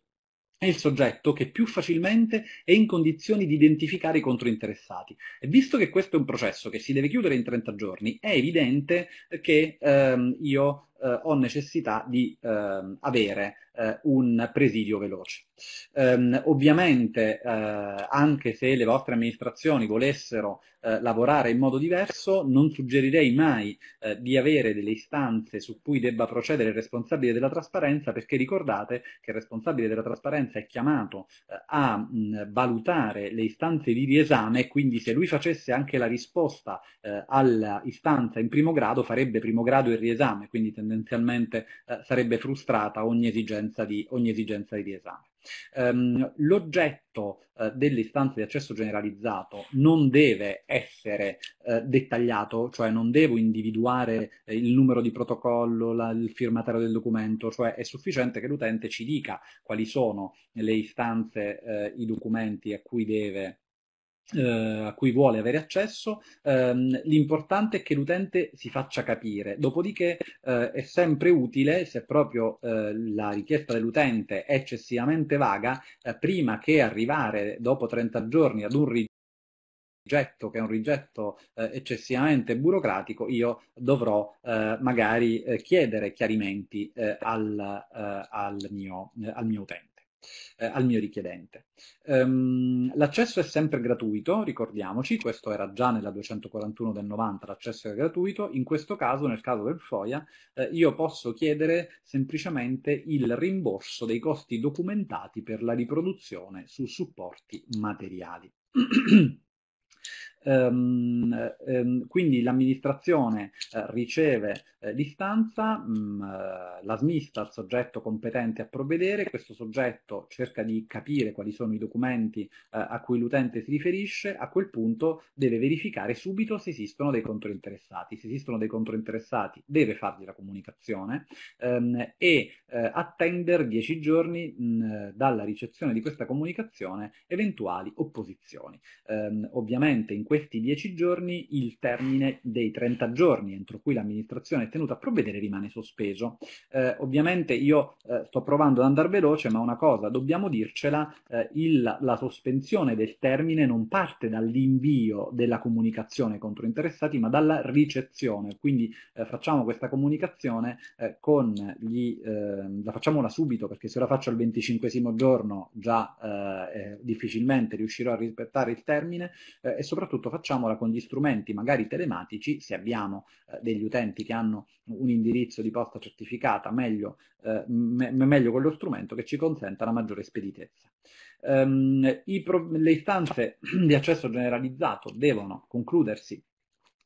è il soggetto che più facilmente è in condizioni di identificare i controinteressati. E visto che questo è un processo che si deve chiudere in 30 giorni, è evidente che ehm, io eh, ho necessità di ehm, avere eh, un presidio veloce. Um, ovviamente, eh, anche se le vostre amministrazioni volessero eh, lavorare in modo diverso, non suggerirei mai eh, di avere delle istanze su cui debba procedere il responsabile della trasparenza, perché ricordate che il responsabile della trasparenza è chiamato eh, a mh, valutare le istanze di riesame, quindi se lui facesse anche la risposta eh, all'istanza in primo grado, farebbe primo grado il riesame, quindi tendenzialmente eh, sarebbe frustrata ogni esigenza di, ogni esigenza di riesame. Um, l'oggetto uh, delle istanze di accesso generalizzato non deve essere uh, dettagliato, cioè non devo individuare uh, il numero di protocollo, la, il firmatario del documento, cioè è sufficiente che l'utente ci dica quali sono le istanze, i documenti a cui deve eh, a cui vuole avere accesso, ehm, l'importante è che l'utente si faccia capire, dopodiché eh, è sempre utile, se proprio eh, la richiesta dell'utente è eccessivamente vaga, eh, prima che arrivare dopo 30 giorni ad un rigetto che è un rigetto eh, eccessivamente burocratico, io dovrò eh, magari chiedere chiarimenti al, al, mio, al mio utente. Eh, al mio richiedente. Um, l'accesso è sempre gratuito, ricordiamoci, questo era già nella 241 del 90, l'accesso è gratuito, in questo caso, nel caso del FOIA, eh, io posso chiedere semplicemente il rimborso dei costi documentati per la riproduzione su supporti materiali. Um, um, quindi l'amministrazione uh, riceve uh, l'istanza, um, uh, la smista al soggetto competente a provvedere, questo soggetto cerca di capire quali sono i documenti a cui l'utente si riferisce, a quel punto deve verificare subito se esistono dei controinteressati. Se esistono dei controinteressati deve fargli la comunicazione e attendere dieci giorni mh, dalla ricezione di questa comunicazione eventuali opposizioni. ovviamente in questi 10 giorni il termine dei 30 giorni entro cui l'amministrazione è tenuta a provvedere rimane sospeso. Eh, ovviamente io eh, sto provando ad andare veloce, ma una cosa, dobbiamo dircela, eh, il, la sospensione del termine non parte dall'invio della comunicazione contro interessati, ma dalla ricezione. Quindi eh, facciamo questa comunicazione eh, con gli... Ehm, la facciamola subito, perché se la faccio al 25 giorno già eh, difficilmente riuscirò a rispettare il termine e soprattutto soprattutto facciamola con gli strumenti magari telematici, se abbiamo eh, degli utenti che hanno un indirizzo di posta certificata, meglio, eh, me meglio con lo strumento che ci consenta una maggiore speditezza. Um, le istanze di accesso generalizzato devono concludersi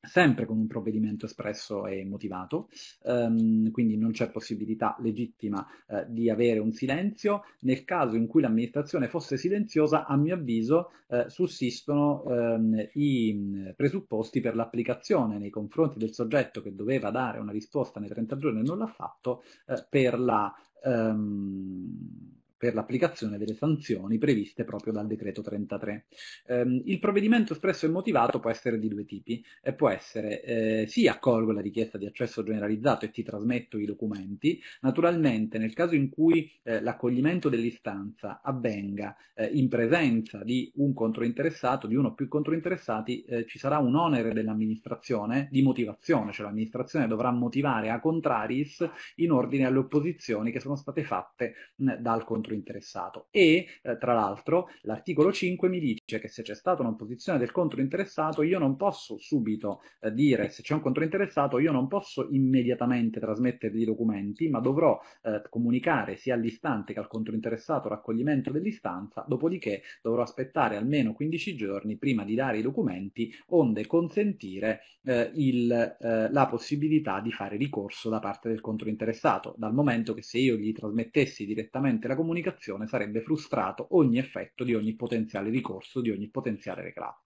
sempre con un provvedimento espresso e motivato, ehm, quindi non c'è possibilità legittima eh, di avere un silenzio. Nel caso in cui l'amministrazione fosse silenziosa, a mio avviso eh, sussistono ehm, i presupposti per l'applicazione nei confronti del soggetto che doveva dare una risposta nei 30 giorni e non l'ha fatto eh, per la... Ehm, per l'applicazione delle sanzioni previste proprio dal decreto 33. Um, il provvedimento espresso e motivato può essere di due tipi, e può essere eh, sì accolgo la richiesta di accesso generalizzato e ti trasmetto i documenti, naturalmente nel caso in cui eh, l'accoglimento dell'istanza avvenga eh, in presenza di un controinteressato, di uno o più controinteressati, eh, ci sarà un onere dell'amministrazione di motivazione, cioè l'amministrazione dovrà motivare a contraris in ordine alle opposizioni che sono state fatte mh, dal controinteressato altro interessato. E, eh, tra l'altro, l'articolo 5 mi dice che se c'è stata un'opposizione del controinteressato, io non posso subito eh, dire, se c'è un controinteressato, io non posso immediatamente trasmettere i documenti, ma dovrò eh, comunicare sia all'istante che al controinteressato raccoglimento dell'istanza, dopodiché dovrò aspettare almeno 15 giorni prima di dare i documenti, onde consentire eh, il, eh, la possibilità di fare ricorso da parte del controinteressato, dal momento che se io gli trasmettessi direttamente la comunicazione, comunicazione sarebbe frustrato ogni effetto di ogni potenziale ricorso, di ogni potenziale reclamo.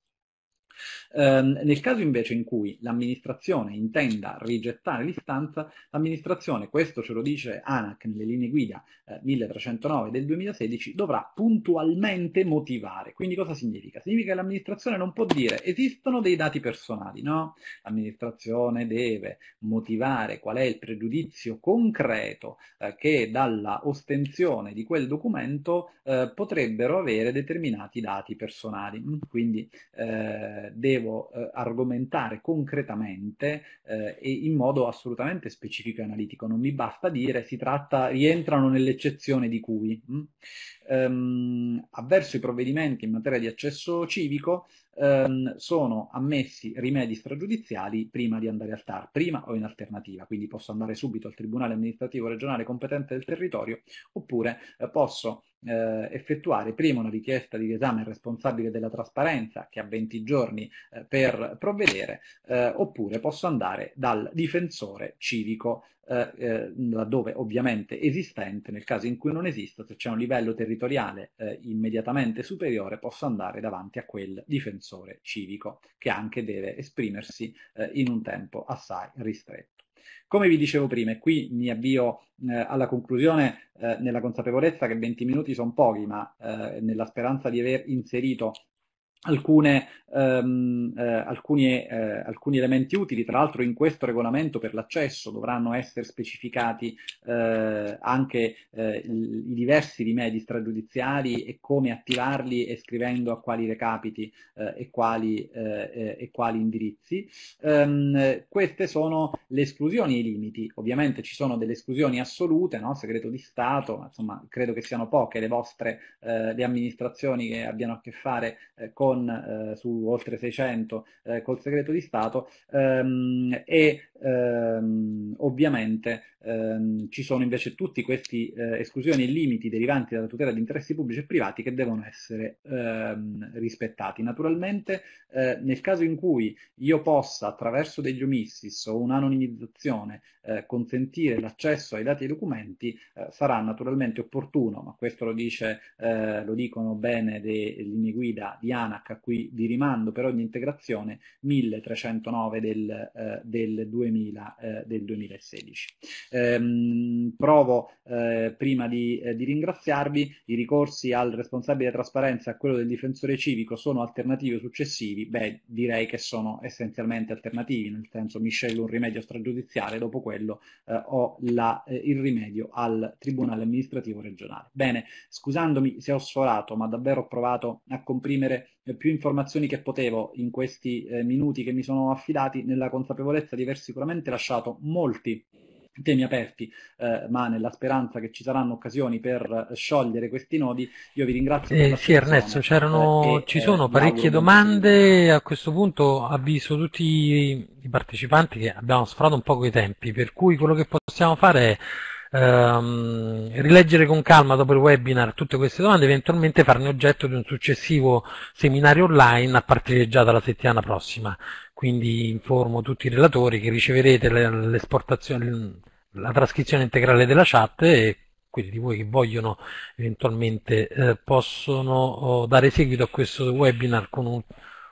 Um, nel caso invece in cui l'amministrazione intenda rigettare l'istanza, l'amministrazione, questo ce lo dice ANAC nelle linee guida eh, 1309 del 2016, dovrà puntualmente motivare. Quindi cosa significa? Significa che l'amministrazione non può dire esistono dei dati personali, no? L'amministrazione deve motivare qual è il pregiudizio concreto eh, che dalla ostensione di quel documento eh, potrebbero avere determinati dati personali. Quindi eh, devo eh, argomentare concretamente eh, e in modo assolutamente specifico e analitico. Non mi basta dire si tratta, rientrano nell'eccezione di cui. Mm? Um, avverso i provvedimenti in materia di accesso civico, ehm, sono ammessi rimedi stragiudiziali prima di andare al TAR, prima o in alternativa, quindi posso andare subito al Tribunale amministrativo regionale competente del territorio oppure eh, posso eh, effettuare prima una richiesta di esame al responsabile della trasparenza che ha 20 giorni eh, per provvedere eh, oppure posso andare dal difensore civico eh, eh, laddove ovviamente esistente, nel caso in cui non esista, se c'è un livello territoriale eh, immediatamente superiore, posso andare davanti a quel difensore civico che anche deve esprimersi eh, in un tempo assai ristretto. Come vi dicevo prima, e qui mi avvio eh, alla conclusione eh, nella consapevolezza che 20 minuti sono pochi, ma nella speranza di aver inserito alcune, ehm, eh, alcuni, eh, alcuni, elementi utili. Tra l'altro in questo regolamento per l'accesso dovranno essere specificati eh, anche eh, i diversi rimedi stragiudiziali e come attivarli e scrivendo a quali recapiti eh, e quali, eh, e, quali, indirizzi. Um, queste sono le esclusioni e i limiti. Ovviamente ci sono delle esclusioni assolute, no? segreto di Stato, insomma credo che siano poche le vostre le amministrazioni che abbiano a che fare con con, eh, su oltre 600 eh, col segreto di Stato ehm, e ehm, ovviamente ehm, ci sono invece tutti questi eh, esclusioni e limiti derivanti dalla tutela di interessi pubblici e privati che devono essere ehm, rispettati. Naturalmente eh, nel caso in cui io possa attraverso degli omissis o un'anonimizzazione eh, consentire l'accesso ai dati e ai documenti eh, sarà naturalmente opportuno, ma questo lo, dice, eh, lo dicono bene le linee guida di ANAC a cui vi rimando per ogni integrazione 1309 del, eh, del, 2000, eh, del 2016. Ehm, provo eh, prima di, di, ringraziarvi, i ricorsi al responsabile trasparenza e a quello del difensore civico sono alternativi o successivi? Beh, direi che sono essenzialmente alternativi, nel senso mi scelgo un rimedio stragiudiziale, dopo quello eh, ho la, eh, il rimedio al Tribunale amministrativo regionale. Bene, scusandomi se ho sforato, ma davvero ho provato a comprimere più informazioni che potevo in questi eh, minuti che mi sono affidati, nella consapevolezza di aver sicuramente lasciato molti temi aperti, eh, ma nella speranza che ci saranno occasioni per sciogliere questi nodi, io vi ringrazio. Eh, sì, Ernesto, eh, ci sono parecchie domande, a questo punto avviso tutti i partecipanti che abbiamo sforato un po' i tempi, per cui quello che possiamo fare è ehm, rileggere con calma dopo il webinar tutte queste domande, eventualmente farne oggetto di un successivo seminario online a partire già dalla settimana prossima. Quindi informo tutti i relatori che riceverete l'esportazione, la trascrizione integrale della chat e quelli di voi che vogliono eventualmente eh, possono oh, dare seguito a questo webinar con un,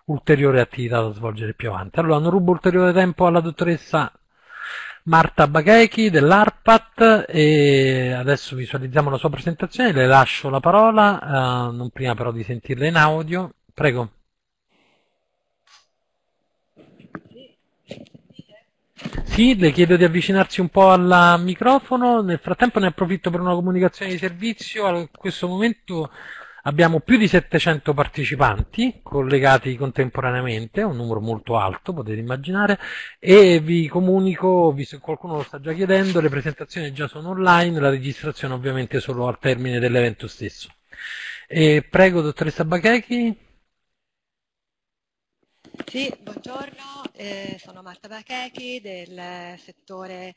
ulteriore attività da svolgere più avanti. Allora non rubo ulteriore tempo alla dottoressa Marta Baghechi dell'ARPAT e adesso visualizziamo la sua presentazione, le lascio la parola, eh, non prima però di sentirla in audio. Prego. Sì, le chiedo di avvicinarsi un po' al microfono, nel frattempo ne approfitto per una comunicazione di servizio, a questo momento Abbiamo più di 700 partecipanti collegati contemporaneamente, un numero molto alto, potete immaginare, e vi comunico, visto che qualcuno lo sta già chiedendo, le presentazioni già sono online, la registrazione ovviamente solo al termine dell'evento stesso. E prego, dottoressa Bachechi. Sì, buongiorno, eh, sono Marta Bachechi del settore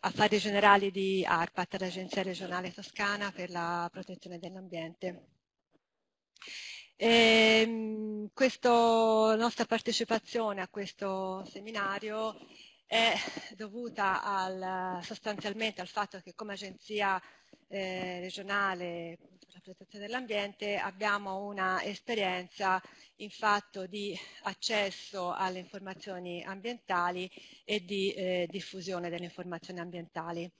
affari generali di ARPAT, l'Agenzia regionale toscana per la protezione dell'ambiente. E, questa nostra partecipazione a questo seminario è dovuta al, sostanzialmente al fatto che come agenzia eh, regionale per la protezione dell'ambiente abbiamo una esperienza in fatto di accesso alle informazioni ambientali e di eh, diffusione delle informazioni ambientali.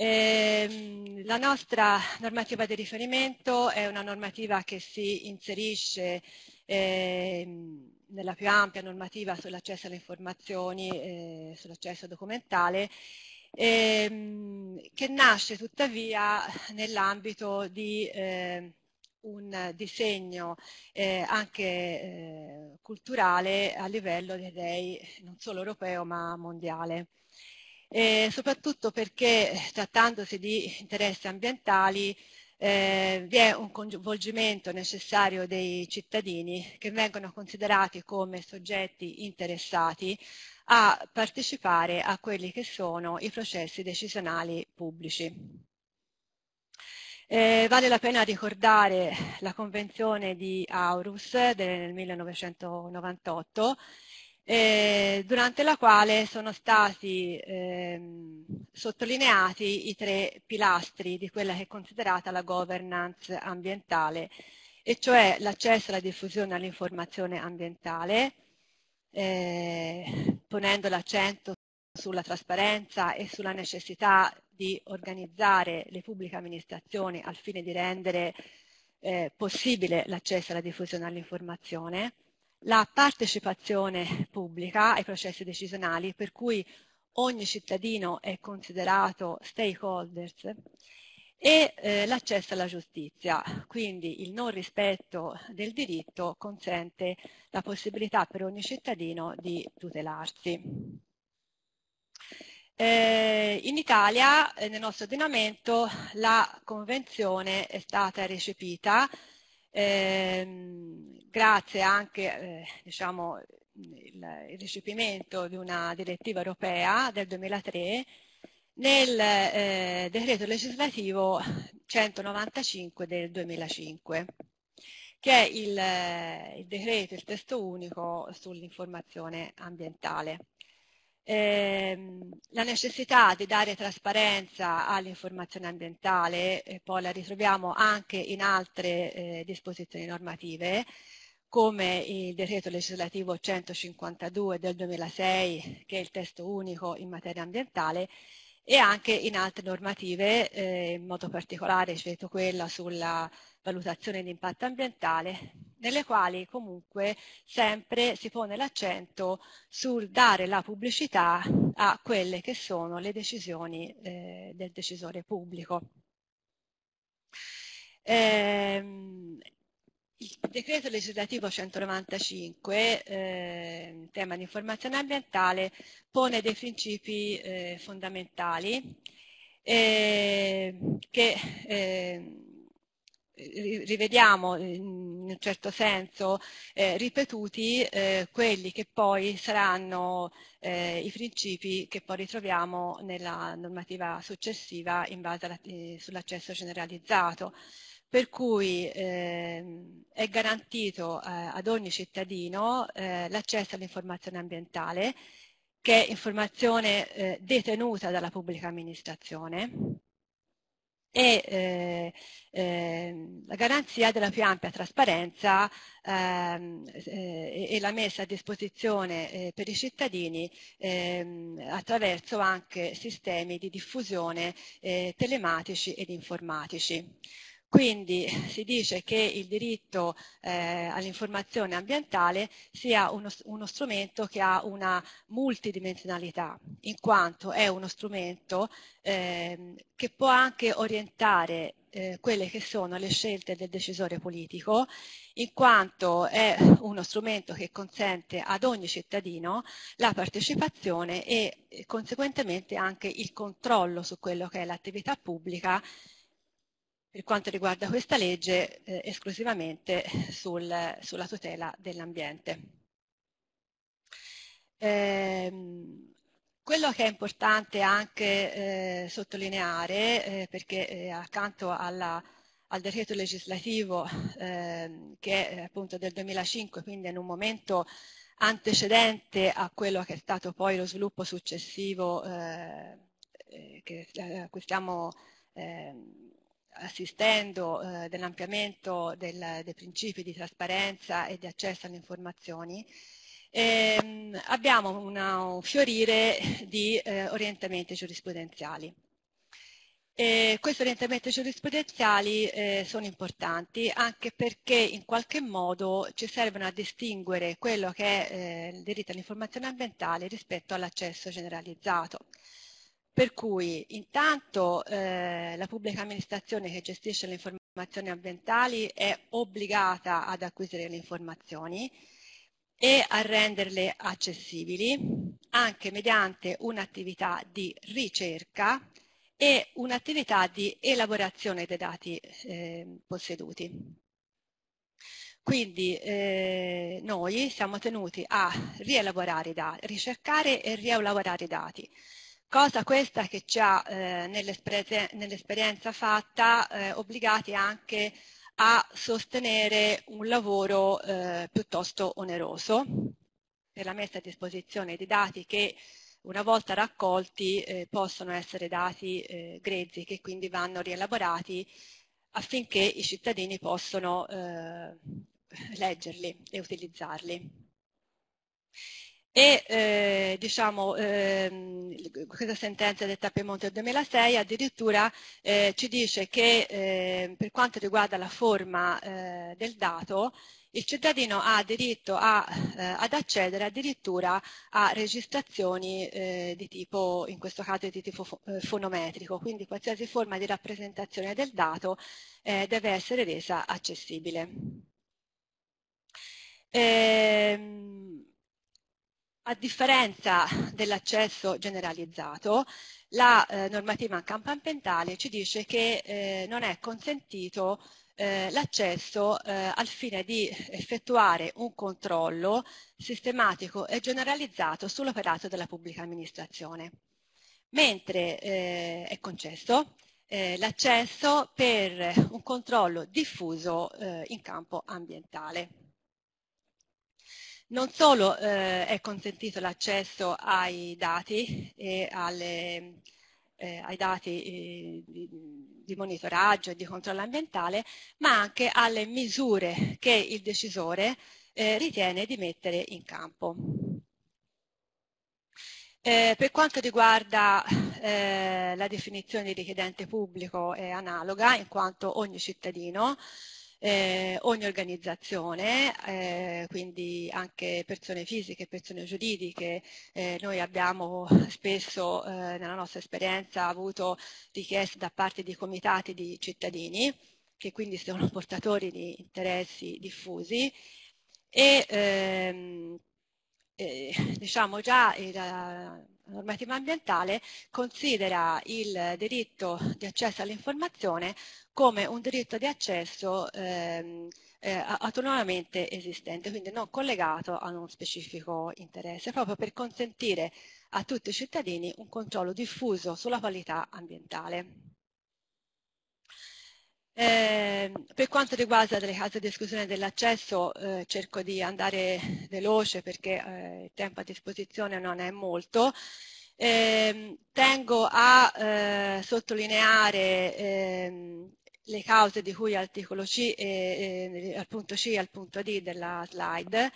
Eh, la nostra normativa di riferimento è una normativa che si inserisce eh, nella più ampia normativa sull'accesso alle informazioni, eh, sull'accesso documentale, ehm, che nasce tuttavia nell'ambito di ehm, un disegno eh, anche eh, culturale a livello direi non solo europeo ma mondiale eh, soprattutto perché trattandosi di interessi ambientali eh, vi è un coinvolgimento necessario dei cittadini che vengono considerati come soggetti interessati a partecipare a quelli che sono i processi decisionali pubblici. Eh, vale la pena ricordare la Convenzione di Aarhus del 1998 eh, durante la quale sono stati ehm, sottolineati i tre pilastri di quella che è considerata la governance ambientale, e cioè l'accesso alla diffusione all'informazione ambientale, eh, ponendo l'accento sulla trasparenza e sulla necessità di organizzare le pubbliche amministrazioni al fine di rendere eh, possibile l'accesso alla diffusione all'informazione, la partecipazione pubblica ai processi decisionali per cui ogni cittadino è considerato stakeholders e eh, l'accesso alla giustizia, quindi il non rispetto del diritto consente la possibilità per ogni cittadino di tutelarsi. Eh, in Italia, eh, nel nostro ordinamento, la Convenzione è stata recepita ehm, grazie anche eh, diciamo, il, il, recepimento di una direttiva europea del 2003 nel eh, decreto legislativo 195 del 2005 che è il, il decreto, il testo unico sull'informazione ambientale. Eh, la necessità di dare trasparenza all'informazione ambientale, eh, poi la ritroviamo anche in altre eh, disposizioni normative, come il decreto legislativo 152 del 2006, che è il testo unico in materia ambientale, e anche in altre normative, eh, in modo particolare cito quella sulla valutazione di impatto ambientale, nelle quali comunque sempre si pone l'accento sul dare la pubblicità a quelle che sono le decisioni eh, del decisore pubblico. Ehm, il decreto legislativo 195, eh, tema di informazione ambientale, pone dei principi eh, fondamentali eh, che eh, rivediamo in un certo senso eh, ripetuti eh, quelli che poi saranno eh, i principi che poi ritroviamo nella normativa successiva in base eh, sull'accesso generalizzato. Per cui ehm, è garantito eh, ad ogni cittadino eh, l'accesso all'informazione ambientale che è informazione detenuta dalla pubblica amministrazione e eh, eh, la garanzia della più ampia trasparenza ehm, eh, e la messa a disposizione eh, per i cittadini ehm, attraverso anche sistemi di diffusione eh, telematici ed informatici. Quindi si dice che il diritto eh, all'informazione ambientale sia uno, uno, strumento che ha una multidimensionalità, in quanto è uno strumento eh, che può anche orientare eh, quelle che sono le scelte del decisore politico, in quanto è uno strumento che consente ad ogni cittadino la partecipazione e conseguentemente anche il controllo su quello che è l'attività pubblica per quanto riguarda questa legge eh, esclusivamente sul, sulla tutela dell'ambiente. Eh, quello che è importante anche eh, sottolineare, eh, perché eh, accanto alla, al decreto legislativo ehm, che è appunto del 2005, quindi in un momento antecedente a quello che è stato poi lo sviluppo successivo eh, che, a cui stiamo ehm, assistendo eh, dell'ampliamento del, dei principi di trasparenza e di accesso alle informazioni, ehm, abbiamo una, un fiorire di eh, orientamenti giurisprudenziali. E questi orientamenti giurisprudenziali eh, sono importanti anche perché in qualche modo ci servono a distinguere quello che è eh, il diritto all'informazione ambientale rispetto all'accesso generalizzato. Per cui intanto eh, la pubblica amministrazione che gestisce le informazioni ambientali è obbligata ad acquisire le informazioni e a renderle accessibili anche mediante un'attività di ricerca e un'attività di elaborazione dei dati eh, posseduti. Quindi eh, noi siamo tenuti a rielaborare i dati, ricercare e rielaborare i dati cosa questa che ci ha eh, nell'esperienza fatta eh, obbligati anche a sostenere un lavoro eh, piuttosto oneroso per la messa a disposizione di dati che una volta raccolti eh, possono essere dati eh, grezzi che quindi vanno rielaborati affinché i cittadini possano eh, leggerli e utilizzarli. E eh, diciamo, ehm, questa sentenza detta Piemonte del 2006 addirittura eh, ci dice che eh, per quanto riguarda la forma eh, del dato il cittadino ha diritto a, eh, ad accedere addirittura a registrazioni eh, di tipo, in questo caso di tipo fonometrico, quindi qualsiasi forma di rappresentazione del dato deve essere resa accessibile. Ehm, a differenza dell'accesso generalizzato, la eh, normativa in campo ambientale ci dice che eh, non è consentito eh, l'accesso eh, al fine di effettuare un controllo sistematico e generalizzato sull'operato della pubblica amministrazione, mentre eh, è concesso eh, l'accesso per un controllo diffuso in campo ambientale. Non solo eh, è consentito l'accesso ai dati e alle, eh, ai dati eh, di, di, monitoraggio e di controllo ambientale, ma anche alle misure che il decisore eh, ritiene di mettere in campo. Eh, per quanto riguarda eh, la definizione di richiedente pubblico è analoga, in quanto ogni cittadino eh, ogni organizzazione, eh, quindi anche persone fisiche persone giuridiche, eh, noi abbiamo spesso eh, nella nostra esperienza avuto richieste da parte di comitati di cittadini, che quindi sono portatori di interessi diffusi e ehm, eh, diciamo già la normativa ambientale considera il diritto di accesso all'informazione come un diritto di accesso ehm, eh, autonomamente esistente, quindi non collegato a uno specifico interesse, proprio per consentire a tutti i cittadini un controllo diffuso sulla qualità ambientale. Eh, per quanto riguarda le case di esclusione dell'accesso eh, cerco di andare veloce perché eh, il tempo a disposizione non è molto. Ehm, tengo a eh, sottolineare ehm, le cause di cui all'articolo C, eh, al punto C e al punto D della slide,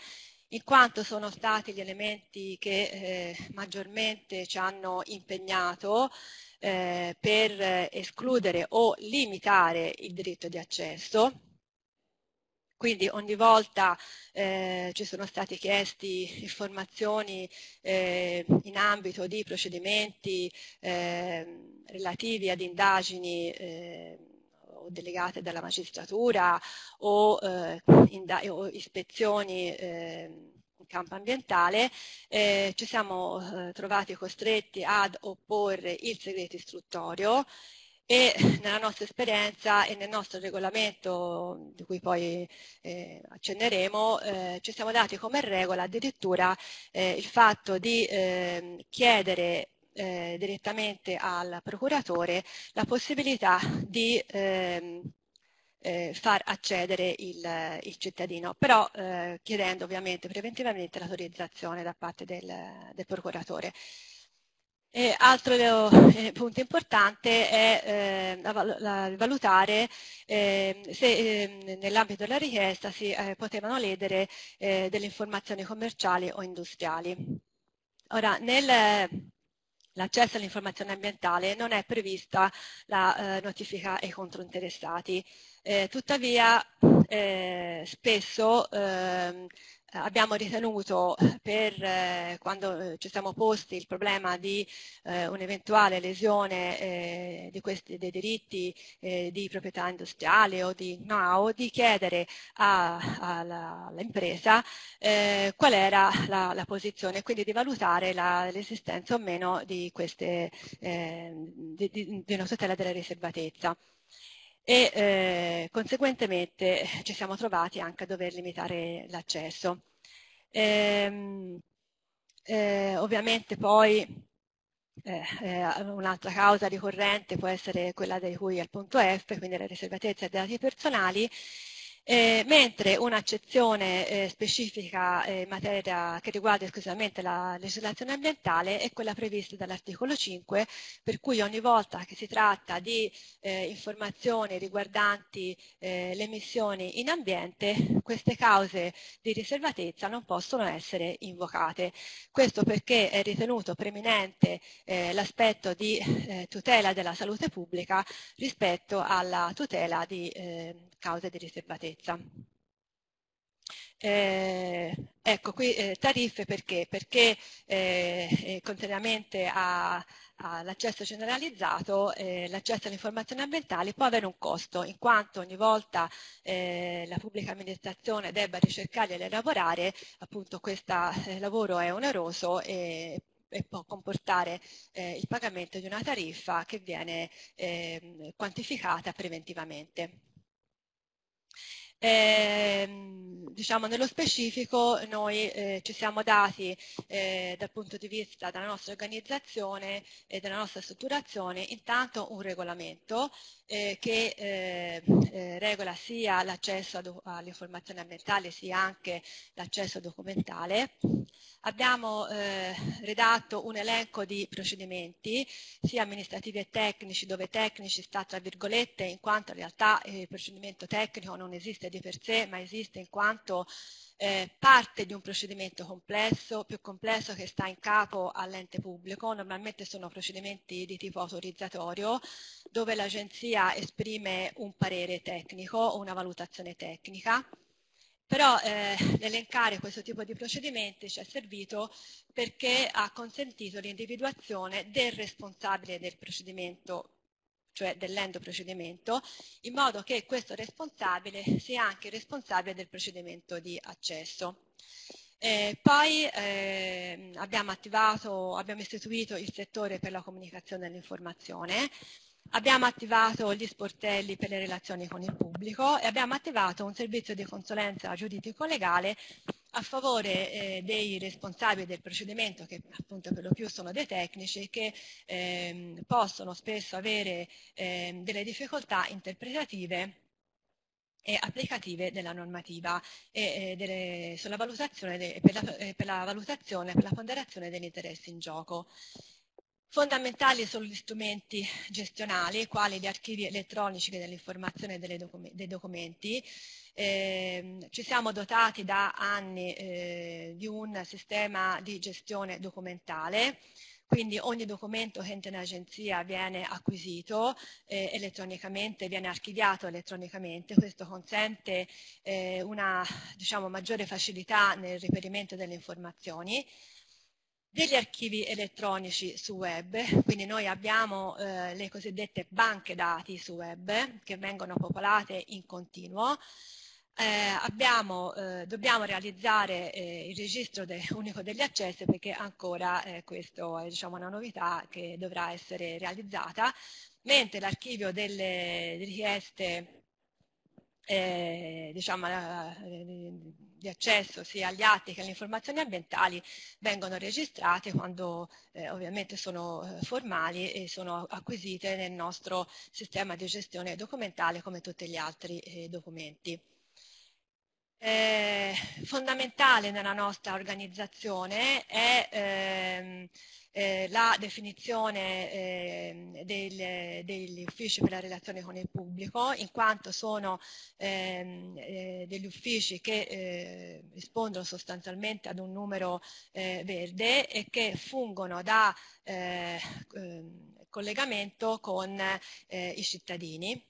in quanto sono stati gli elementi che eh, maggiormente ci hanno impegnato eh, per escludere o limitare il diritto di accesso. Quindi ogni volta eh, ci sono stati chiesti informazioni eh, in ambito di procedimenti ehm, relativi ad indagini eh, o delegate dalla magistratura o, eh, o ispezioni eh, in campo ambientale, eh, ci siamo eh, trovati costretti ad opporre il segreto istruttorio e nella nostra esperienza e nel nostro regolamento, di cui poi eh, accenneremo, eh, ci siamo dati come regola addirittura eh, il fatto di ehm, chiedere eh, direttamente al procuratore la possibilità di ehm, eh, far accedere il, il cittadino, però eh, chiedendo ovviamente preventivamente l'autorizzazione da parte del, del procuratore. E altro eh, punto importante è eh, la, la, valutare eh, se ehm, nell'ambito della richiesta si eh, potevano ledere eh, delle informazioni commerciali o industriali. Ora, nel, l'accesso all'informazione ambientale non è prevista la eh, notifica ai controinteressati. Eh, tuttavia eh, spesso ehm, abbiamo ritenuto per eh, quando eh, ci siamo posti il problema di eh, un'eventuale lesione eh, di questi, dei diritti eh, di proprietà industriale o di know di chiedere all'impresa eh, qual era la, la, posizione, quindi di valutare l'esistenza o meno di, queste, di, di, di una tutela della riservatezza e eh, conseguentemente ci siamo trovati anche a dover limitare l'accesso. Ehm, eh, ovviamente poi eh, eh, un'altra causa ricorrente può essere quella di cui al punto F, quindi la riservatezza dei dati personali, eh, mentre un'accezione eh, specifica in materia che riguarda esclusivamente la legislazione ambientale è quella prevista dall'articolo 5, per cui ogni volta che si tratta di eh, informazioni riguardanti eh, le emissioni in ambiente, queste cause di riservatezza non possono essere invocate. Questo perché è ritenuto preminente eh, l'aspetto di eh, tutela della salute pubblica rispetto alla tutela di cause di riservatezza. Eh, ecco qui eh, tariffe perché? Perché eh, eh contrariamente all'accesso generalizzato eh, l'accesso alle informazioni ambientali può avere un costo in quanto ogni volta eh, la pubblica amministrazione debba ricercare ed elaborare appunto questo lavoro è oneroso e e può comportare eh, il pagamento di una tariffa che viene eh, quantificata preventivamente. Eh, diciamo nello specifico noi eh, ci siamo dati eh, dal punto di vista della nostra organizzazione e della nostra strutturazione intanto un regolamento eh, che eh, eh, regola sia l'accesso alle informazioni ambientali sia anche l'accesso documentale. Abbiamo eh, redatto un elenco di procedimenti, sia amministrativi e tecnici, dove tecnici sta tra virgolette, in quanto in realtà il procedimento tecnico non esiste di per sé, ma esiste in quanto eh, parte di un procedimento complesso, più complesso che sta in capo all'ente pubblico, normalmente sono procedimenti di tipo autorizzatorio, dove l'agenzia esprime un parere tecnico una valutazione tecnica. Però eh, l'elencare questo tipo di procedimenti ci è servito perché ha consentito l'individuazione del responsabile del procedimento cioè dell'endoprocedimento, in modo che questo responsabile sia anche responsabile del procedimento di accesso. Eh, poi eh, abbiamo, attivato, abbiamo istituito il settore per la comunicazione e l'informazione, Abbiamo attivato gli sportelli per le relazioni con il pubblico e abbiamo attivato un servizio di consulenza giuridico-legale a favore eh, dei responsabili del procedimento, che appunto per lo più sono dei tecnici, che ehm, possono spesso avere ehm, delle difficoltà interpretative e applicative della normativa e, e delle, sulla valutazione de, per, la, per la valutazione, per la ponderazione degli interessi in gioco. Fondamentali sono gli strumenti gestionali, quali gli archivi elettronici dell'informazione dei documenti. Eh, ci siamo dotati da anni eh, di un sistema di gestione documentale, quindi ogni documento che entra in agenzia viene acquisito eh, elettronicamente, viene archiviato elettronicamente, questo consente eh, una diciamo, maggiore facilità nel riperimento delle informazioni degli archivi elettronici su web, quindi noi abbiamo eh, le cosiddette banche dati su web che vengono popolate in continuo, eh, abbiamo, eh, dobbiamo realizzare eh, il registro de unico degli accessi perché ancora eh, questo è diciamo, una novità che dovrà essere realizzata, mentre l'archivio delle richieste eh, diciamo, di accesso sia agli atti che alle informazioni ambientali vengono registrate quando eh, ovviamente sono eh, formali e sono acquisite nel nostro sistema di gestione documentale come tutti gli altri eh, documenti. Eh, fondamentale nella nostra organizzazione è ehm, eh, la definizione eh, del, degli uffici per la relazione con il pubblico, in quanto sono ehm, eh, degli uffici che eh, rispondono sostanzialmente ad un numero eh, verde e che fungono da eh, ehm, collegamento con i cittadini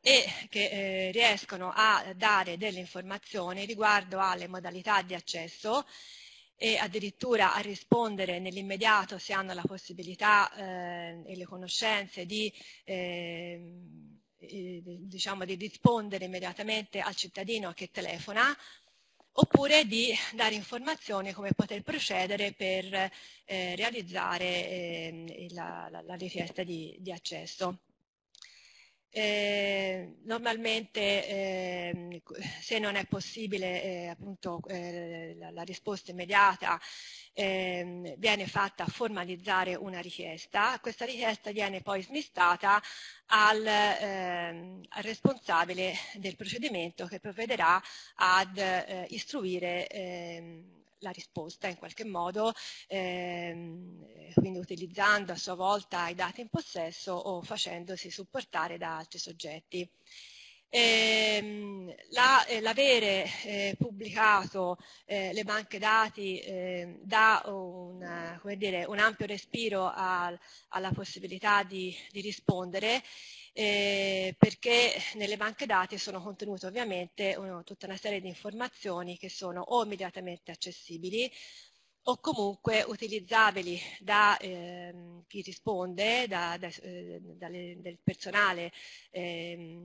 e che riescono a dare delle informazioni riguardo alle modalità di accesso e addirittura a rispondere nell'immediato se hanno la possibilità eh, e le conoscenze di, eh, diciamo, di rispondere immediatamente al cittadino che telefona oppure di dare informazioni come poter procedere per eh, realizzare ehm, la, la, la, richiesta di, di accesso. Eh, normalmente eh, se non è possibile eh, appunto eh, la, la, risposta immediata ehm, viene fatta formalizzare una richiesta, questa richiesta viene poi smistata al, ehm, al responsabile del procedimento che provvederà ad eh, istruire ehm, la risposta in qualche modo, ehm, quindi utilizzando a sua volta i dati in possesso o facendosi supportare da altri soggetti. Ehm, eh, L'avere eh, pubblicato eh, le banche dati eh, dà un, dire, un, ampio respiro al, alla possibilità di, di rispondere eh, perché nelle banche dati sono contenute ovviamente una, tutta una serie di informazioni che sono o immediatamente accessibili o comunque utilizzabili da eh, chi risponde, da, da, eh, dalle, del personale eh,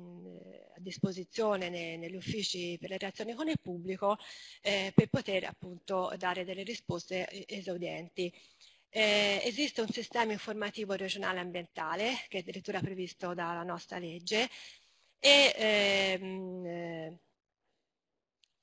a disposizione ne, negli uffici per le relazioni con il pubblico eh, per poter appunto dare delle risposte eh, esaudenti. Eh, esiste un sistema informativo regionale ambientale che è addirittura previsto dalla nostra legge e, ehm, eh,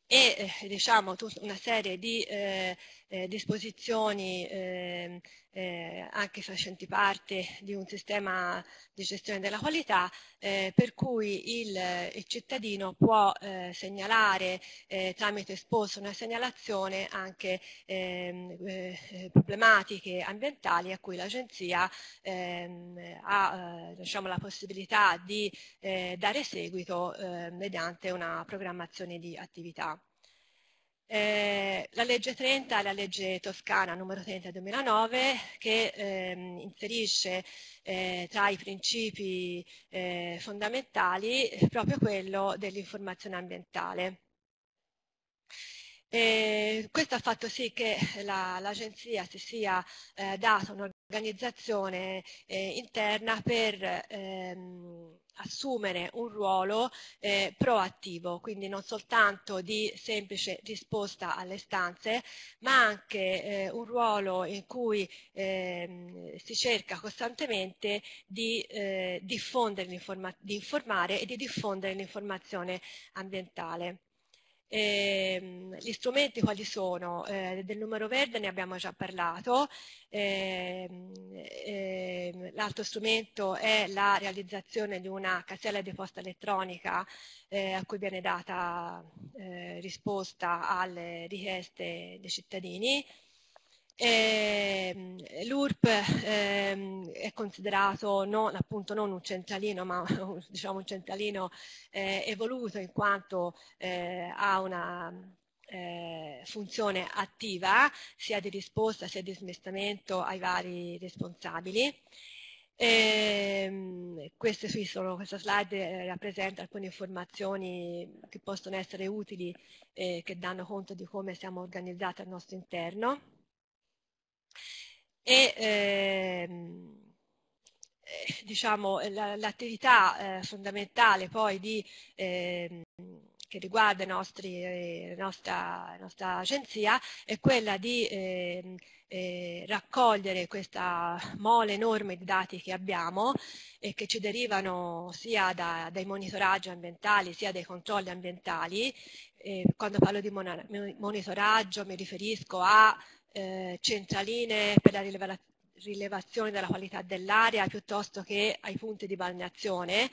e eh, diciamo, una serie di eh, eh, disposizioni ehm, eh, anche facenti parte di un sistema di gestione della qualità eh, per cui il, il cittadino può eh, segnalare eh, tramite esposto una segnalazione anche ehm, eh, problematiche ambientali a cui l'agenzia ehm, ha diciamo, la possibilità di dare seguito mediante una programmazione di attività. Eh, la legge 30 è la legge toscana numero 30 2009 che ehm, inserisce eh, tra i principi eh, fondamentali proprio quello dell'informazione ambientale. Questo ha fatto sì che l'agenzia la, si sia eh, data un'organizzazione eh, interna per ehm, assumere un ruolo eh, proattivo, quindi non soltanto di semplice risposta alle stanze, ma anche eh, un ruolo in cui eh, si cerca costantemente di, eh, di informare e di diffondere l'informazione ambientale. Eh, gli strumenti quali sono? Eh, del numero verde ne abbiamo già parlato, eh, l'altro strumento è la realizzazione di una casella di posta elettronica eh, a cui viene data eh, risposta alle richieste dei cittadini. Ehm, L'URP ehm, è considerato non, appunto, non un centralino, ma diciamo un centralino eh, evoluto in quanto eh, ha una eh, funzione attiva sia di risposta sia di smistamento ai vari responsabili. E, queste sono, questa slide eh, rappresenta alcune informazioni che possono essere utili eh, che danno conto di come siamo organizzati al nostro interno e ehm, eh, diciamo, l'attività eh, fondamentale poi di, eh, che riguarda eh, la, nostra, la, nostra, agenzia è quella di ehm, eh, raccogliere questa mole enorme di dati che abbiamo e che ci derivano sia da, dai monitoraggi ambientali sia dai controlli ambientali. quando parlo di monitoraggio mi riferisco a eh, centraline per la rilevazione della qualità dell'aria piuttosto che ai punti di balneazione,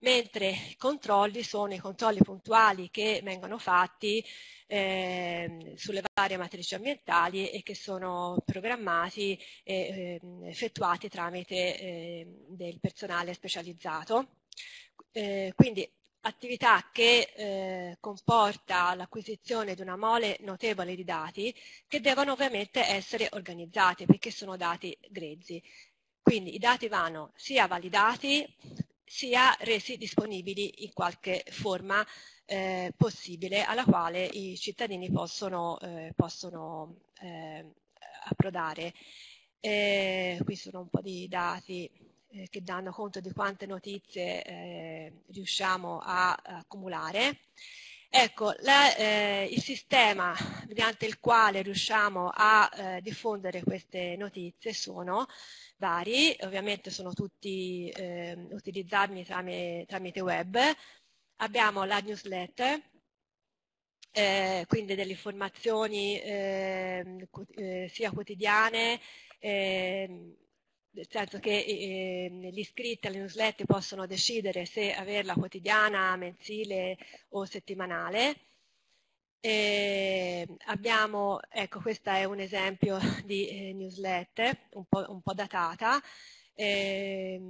mentre i controlli sono i controlli puntuali che vengono fatti eh, sulle varie matrici ambientali e che sono programmati e eh, effettuati tramite eh, del personale specializzato. Eh, quindi attività che eh, comporta l'acquisizione di una mole notevole di dati che devono ovviamente essere organizzati perché sono dati grezzi. Quindi i dati vanno sia validati sia resi disponibili in qualche forma eh, possibile alla quale i cittadini possono, eh, possono eh, approdare. qui sono un po' di dati eh, che danno conto di quante notizie eh, riusciamo a, accumulare. Ecco, la, eh, il sistema mediante il quale riusciamo a eh, diffondere queste notizie sono vari, ovviamente sono tutti eh, utilizzabili tramite, tramite web. Abbiamo la newsletter, eh, quindi delle informazioni ehm, eh, sia quotidiane, ehm, nel senso che eh, gli iscritti alle newsletter possono decidere se averla quotidiana, mensile o settimanale. E abbiamo, ecco, questo è un esempio di eh, newsletter un po', un po datata, eh,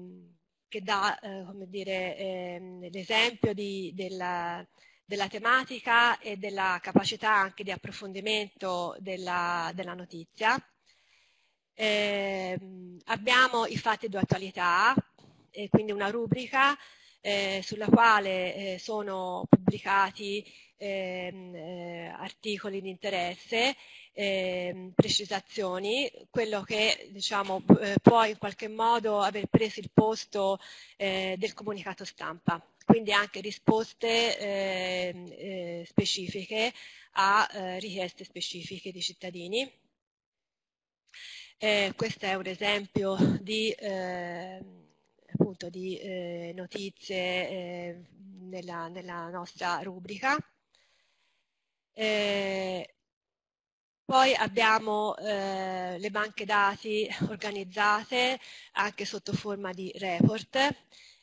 che dà ehm, l'esempio della, della, tematica e della capacità anche di approfondimento della, della notizia. Eh, abbiamo i fatti di attualità, eh, quindi una rubrica eh, sulla quale eh, sono pubblicati ehm, eh, articoli di interesse, ehm, precisazioni, quello che diciamo, eh, può in qualche modo aver preso il posto del comunicato stampa quindi anche risposte eh, specifiche a eh, richieste specifiche di cittadini. Eh, questo è un esempio di, eh, appunto, di eh, notizie eh, nella, nella, nostra rubrica. Eh, poi abbiamo eh, le banche dati organizzate anche sotto forma di report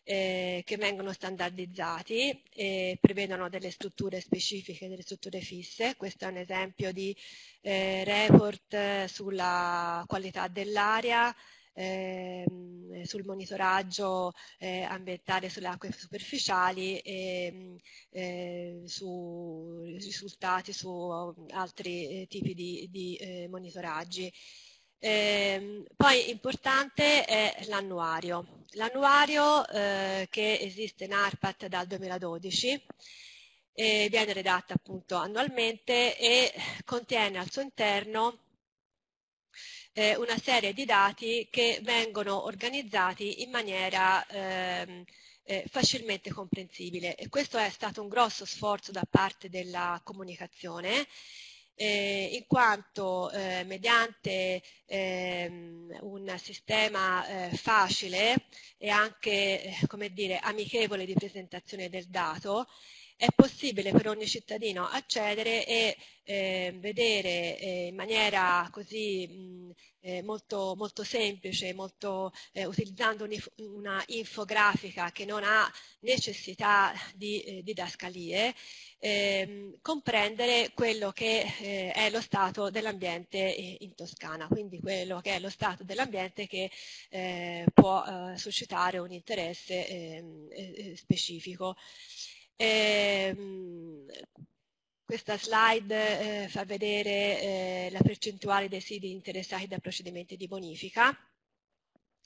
eh, che vengono standardizzati e prevedono delle strutture specifiche, delle strutture fisse. Questo è un esempio di eh, report sulla qualità dell'aria, ehm, sul monitoraggio eh, ambientale sulle acque superficiali e eh, su risultati su altri eh, tipi di, di eh, monitoraggi. Eh, poi importante è l'annuario. L'annuario eh, che esiste in ARPAT dal 2012 eh, viene redatta appunto annualmente e contiene al suo interno eh, una serie di dati che vengono organizzati in maniera ehm, eh, facilmente comprensibile e questo è stato un grosso sforzo da parte della comunicazione eh, in quanto eh, mediante ehm, un sistema eh, facile e anche eh, dire, amichevole di presentazione del dato, è possibile per ogni cittadino accedere e eh, vedere eh, in maniera così mh, eh, molto, molto, semplice, molto, eh, utilizzando una infografica che non ha necessità di eh, didascalie, ehm, comprendere quello che eh, è lo stato dell'ambiente in Toscana, quindi quello che è lo stato dell'ambiente che può suscitare un interesse ehm, specifico. Ehm, questa slide eh, fa vedere eh, la percentuale dei siti interessati da procedimenti di bonifica.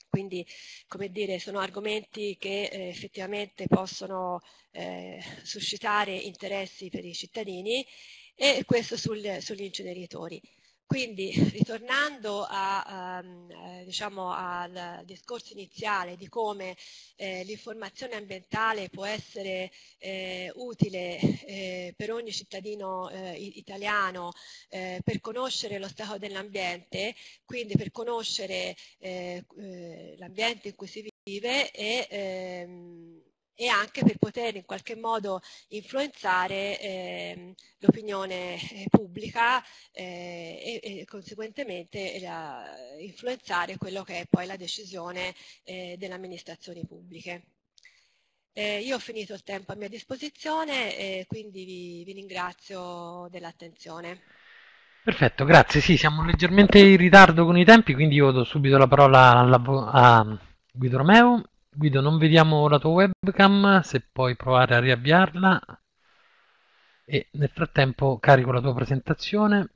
Quindi, come dire, sono argomenti che eh, effettivamente possono eh, suscitare interessi per i cittadini e questo sul, sugli inceneritori. Quindi ritornando a, um, diciamo, al discorso iniziale di come eh, l'informazione ambientale può essere eh, utile eh, per ogni cittadino eh, italiano eh, per conoscere lo stato dell'ambiente, quindi per conoscere l'ambiente in cui si vive e ehm, e anche per poter in qualche modo influenzare eh, l'opinione eh, pubblica eh, e, e, conseguentemente la, influenzare quello che è poi la decisione eh, delle amministrazioni pubbliche. Eh, io ho finito il tempo a mia disposizione e quindi vi, vi ringrazio dell'attenzione. Perfetto, grazie. Sì, siamo leggermente in ritardo con i tempi, quindi io do subito la parola a Guido Romeo Guido, non vediamo la tua webcam, se puoi provare a riavviarla. E nel frattempo carico la tua presentazione.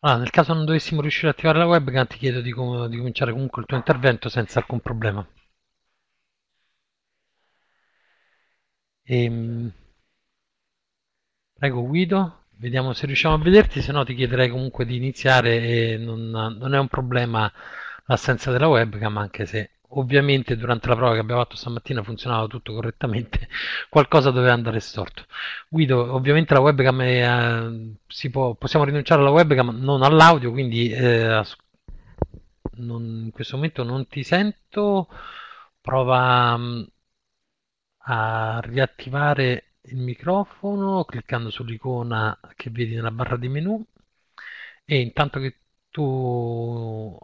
Allora, nel caso non dovessimo riuscire a attivare la webcam, ti chiedo di, com di cominciare comunque il tuo intervento senza alcun problema. Ehm... Prego Guido, vediamo se riusciamo a vederti, se no ti chiederei comunque di iniziare e non, non è un problema l'assenza della webcam anche se ovviamente durante la prova che abbiamo fatto stamattina funzionava tutto correttamente, qualcosa doveva andare storto. Guido, ovviamente la webcam è, eh, può, possiamo rinunciare alla webcam, non all'audio, quindi eh, non, in questo momento non ti sento, prova mm, a riattivare il microfono cliccando sull'icona che vedi nella barra di menu e intanto che tu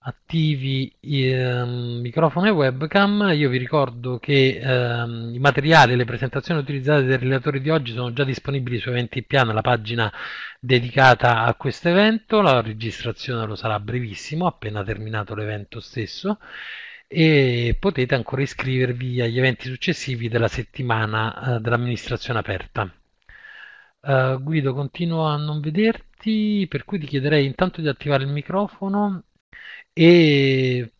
attivi um, microfono e webcam, io vi ricordo che um, i materiali e le presentazioni utilizzate dai relatori di oggi sono già disponibili su Eventi Piano, la pagina dedicata a questo evento, la registrazione lo sarà brevissimo, appena terminato l'evento stesso. E potete ancora iscrivervi agli eventi successivi della settimana uh, dell'amministrazione aperta. Uh, Guido, continuo a non vederti, per cui ti chiederei intanto di attivare il microfono e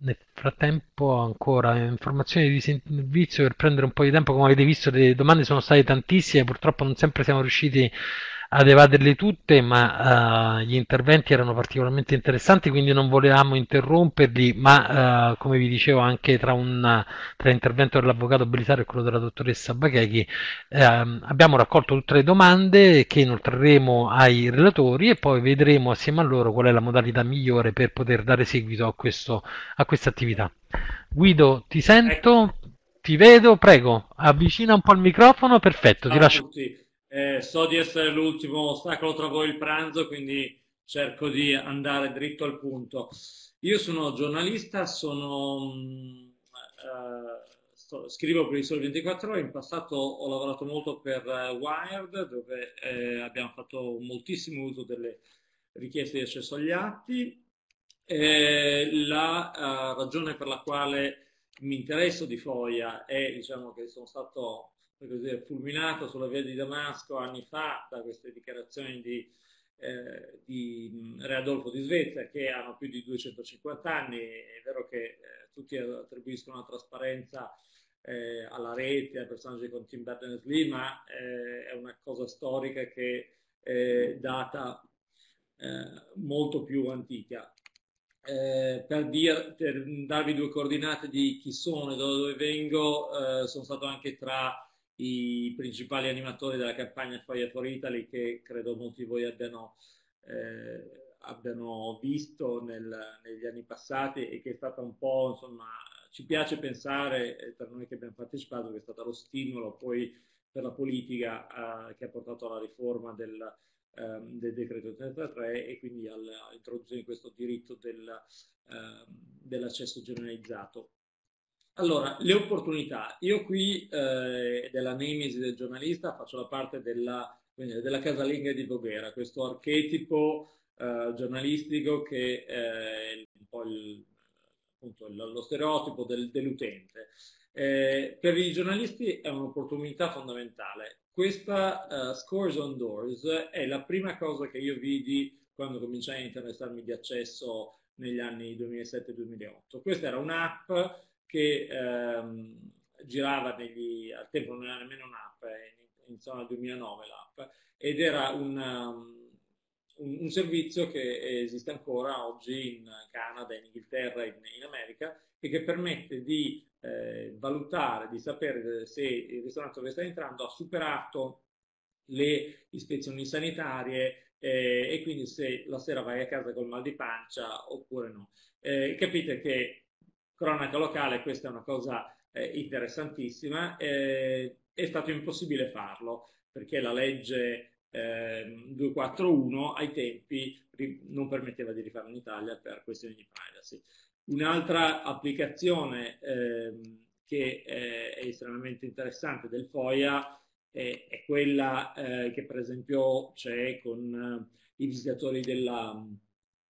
nel frattempo ancora informazioni di servizio per prendere un po' di tempo, come avete visto le domande sono state tantissime, purtroppo non sempre siamo riusciti ad evaderle tutte, ma uh, gli interventi erano particolarmente interessanti, quindi non volevamo interromperli, ma uh, come vi dicevo anche tra, un, tra l'intervento dell'avvocato Belisario e quello della dottoressa Bachechi uh, abbiamo raccolto tutte le domande che inoltreremo ai relatori e poi vedremo assieme a loro qual è la modalità migliore per poter dare seguito a, questo, a questa attività. Guido, ti sento, ti vedo, prego, avvicina un po' il microfono, perfetto, ti lascio. Tutti. Eh, so di essere l'ultimo ostacolo tra voi il pranzo, quindi cerco di andare dritto al punto. Io sono giornalista, sono, uh, sto, scrivo per il Sole 24 Ore, in passato ho lavorato molto per uh, Wired, dove eh, abbiamo fatto moltissimo uso delle richieste di accesso agli atti. Eh, la uh, ragione per la quale mi interesso di Foia è diciamo, che sono stato così, fulminato sulla via di Damasco anni fa da queste dichiarazioni di, eh, di Re Adolfo di Svezia che hanno più di 250 anni. È vero che eh, tutti attribuiscono la trasparenza eh, alla rete, ai personaggi con Tim Berners-Lee, ma eh, è una cosa storica che è data eh, molto più antica. Eh, per, dir, per, darvi due coordinate di chi sono e da dove vengo, eh, sono stato anche tra i principali animatori della campagna Fire for Italy che credo molti di voi abbiano, eh, abbiano visto nel, negli anni passati e che è stata un po', insomma, ci piace pensare, eh, per noi che abbiamo partecipato, che è stato lo stimolo poi per la politica eh, che ha portato alla riforma del, ehm, del decreto 33 e quindi all'introduzione di questo diritto del, ehm, dell'accesso generalizzato. Allora, le opportunità. Io qui eh, della nemesi del giornalista faccio la parte della, della casalinga di Voghera, questo archetipo eh, giornalistico che è un po' il, appunto, lo stereotipo del, dell'utente. Eh, per i giornalisti è un'opportunità fondamentale. Questa uh, Scores on Doors è la prima cosa che io vidi quando cominciai a interessarmi di accesso negli anni 2007-2008. Questa era un'app che ehm, girava negli, al tempo non era nemmeno un'app, iniziò nel 2009 l'app, ed era un, um, un, un, servizio che esiste ancora oggi in Canada, in Inghilterra, in, in America, e che permette di eh, valutare, di sapere se il ristorante dove sta entrando ha superato le ispezioni sanitarie eh, e quindi se la sera vai a casa col mal di pancia oppure no. Eh, capite che cronaca locale, questa è una cosa eh, interessantissima, eh, è stato impossibile farlo perché la legge eh, 241 ai tempi non permetteva di rifarlo in Italia per questioni di privacy. Un'altra applicazione ehm, che è estremamente interessante del FOIA è, è quella eh, che per esempio c'è con eh, i visitatori della,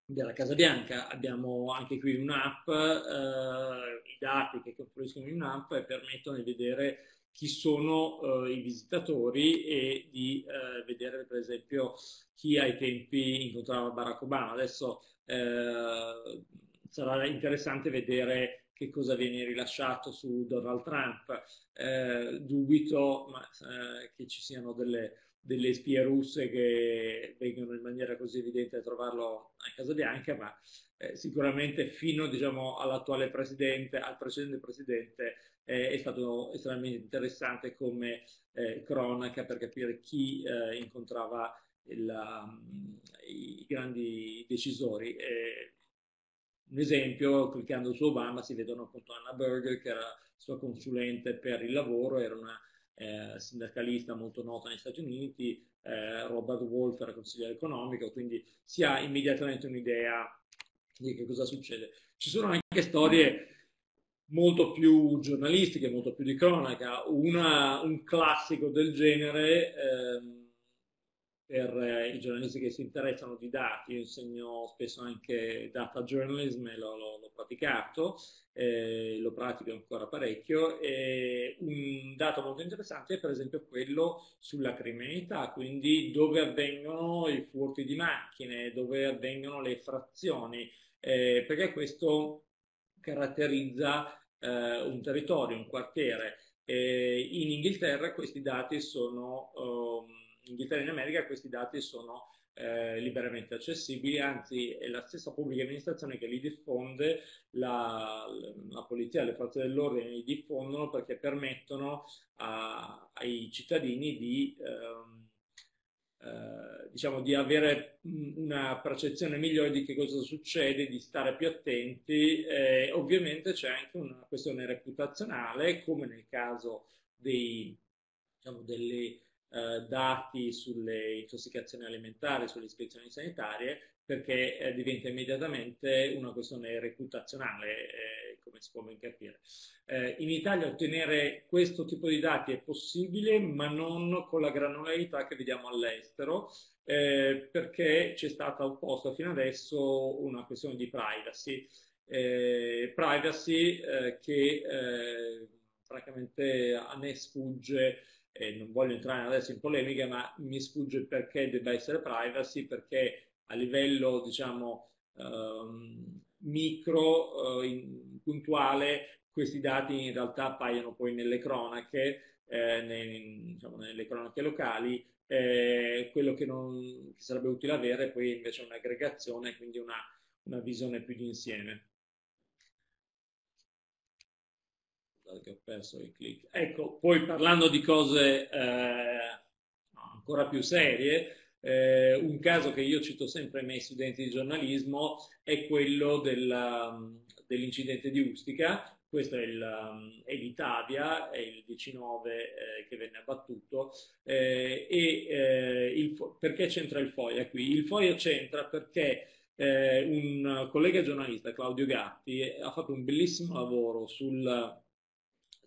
della Casa Bianca. Abbiamo anche qui un'app, eh, i dati che confluiscono in un'app e permettono di vedere chi sono eh, i visitatori e di eh, vedere per esempio chi ai tempi incontrava Barack Obama. Adesso eh, sarà interessante vedere che cosa viene rilasciato su Donald Trump. Eh, dubito ma, eh, che ci siano delle, delle, spie russe che vengono in maniera così evidente a trovarlo a Casa Bianca, ma eh, sicuramente fino diciamo, all'attuale presidente, al precedente presidente, eh, è stato estremamente interessante come eh, cronaca per capire chi eh, incontrava il, um, i grandi decisori. un esempio, cliccando su Obama si vedono appunto Anna Berger, che era sua consulente per il lavoro, era una eh, sindacalista molto nota negli Stati Uniti, eh, Robert era consigliere economico, quindi si ha immediatamente un'idea di che cosa succede. Ci sono anche storie molto più giornalistiche, molto più di cronaca. Una, un classico del genere ehm, per eh, i giornalisti che si interessano di dati, io insegno spesso anche data journalism e l'ho, praticato, eh, lo pratico ancora parecchio. E un dato molto interessante è per esempio quello sulla criminalità, quindi dove avvengono i furti di macchine, dove avvengono le frazioni, eh, perché questo caratterizza eh, un territorio, un quartiere. In Inghilterra questi dati sono, um, Inghilterra e in America questi dati sono eh, liberamente accessibili, anzi è la stessa pubblica amministrazione che li diffonde, la, la polizia e le forze dell'ordine li diffondono perché permettono a, ai cittadini di... Um, eh, diciamo, di avere una percezione migliore di che cosa succede, di stare più attenti. Eh, ovviamente c'è anche una questione reputazionale, come nel caso dei diciamo, delle, eh, dati sulle intossicazioni alimentari, sulle ispezioni sanitarie, perché eh, diventa immediatamente una questione reputazionale, eh, come si può ben capire. Eh, in Italia ottenere questo tipo di dati è possibile, ma non con la granularità che vediamo all'estero, eh, perché c'è stata opposta fino adesso una questione di privacy. Privacy che francamente a me sfugge non voglio entrare adesso in polemica, ma mi sfugge perché debba essere privacy, perché a livello diciamo ehm, micro, eh, puntuale, questi dati in realtà appaiono poi nelle cronache, eh, nei, diciamo, nelle cronache locali, eh, quello che, non, che, sarebbe utile avere poi invece un'aggregazione, quindi una, una visione più d'insieme. Scusate che ho perso il click. Ecco, poi parlando di cose eh, ancora più serie, eh, un caso che io cito sempre ai miei studenti di giornalismo è quello dell'incidente di Ustica. Questo è, il, è l'Italia, è il 19 eh, che venne abbattuto. Eh, e eh, il, perché c'entra il FOIA qui? Il FOIA c'entra perché eh, un collega giornalista, Claudio Gatti, ha fatto un bellissimo lavoro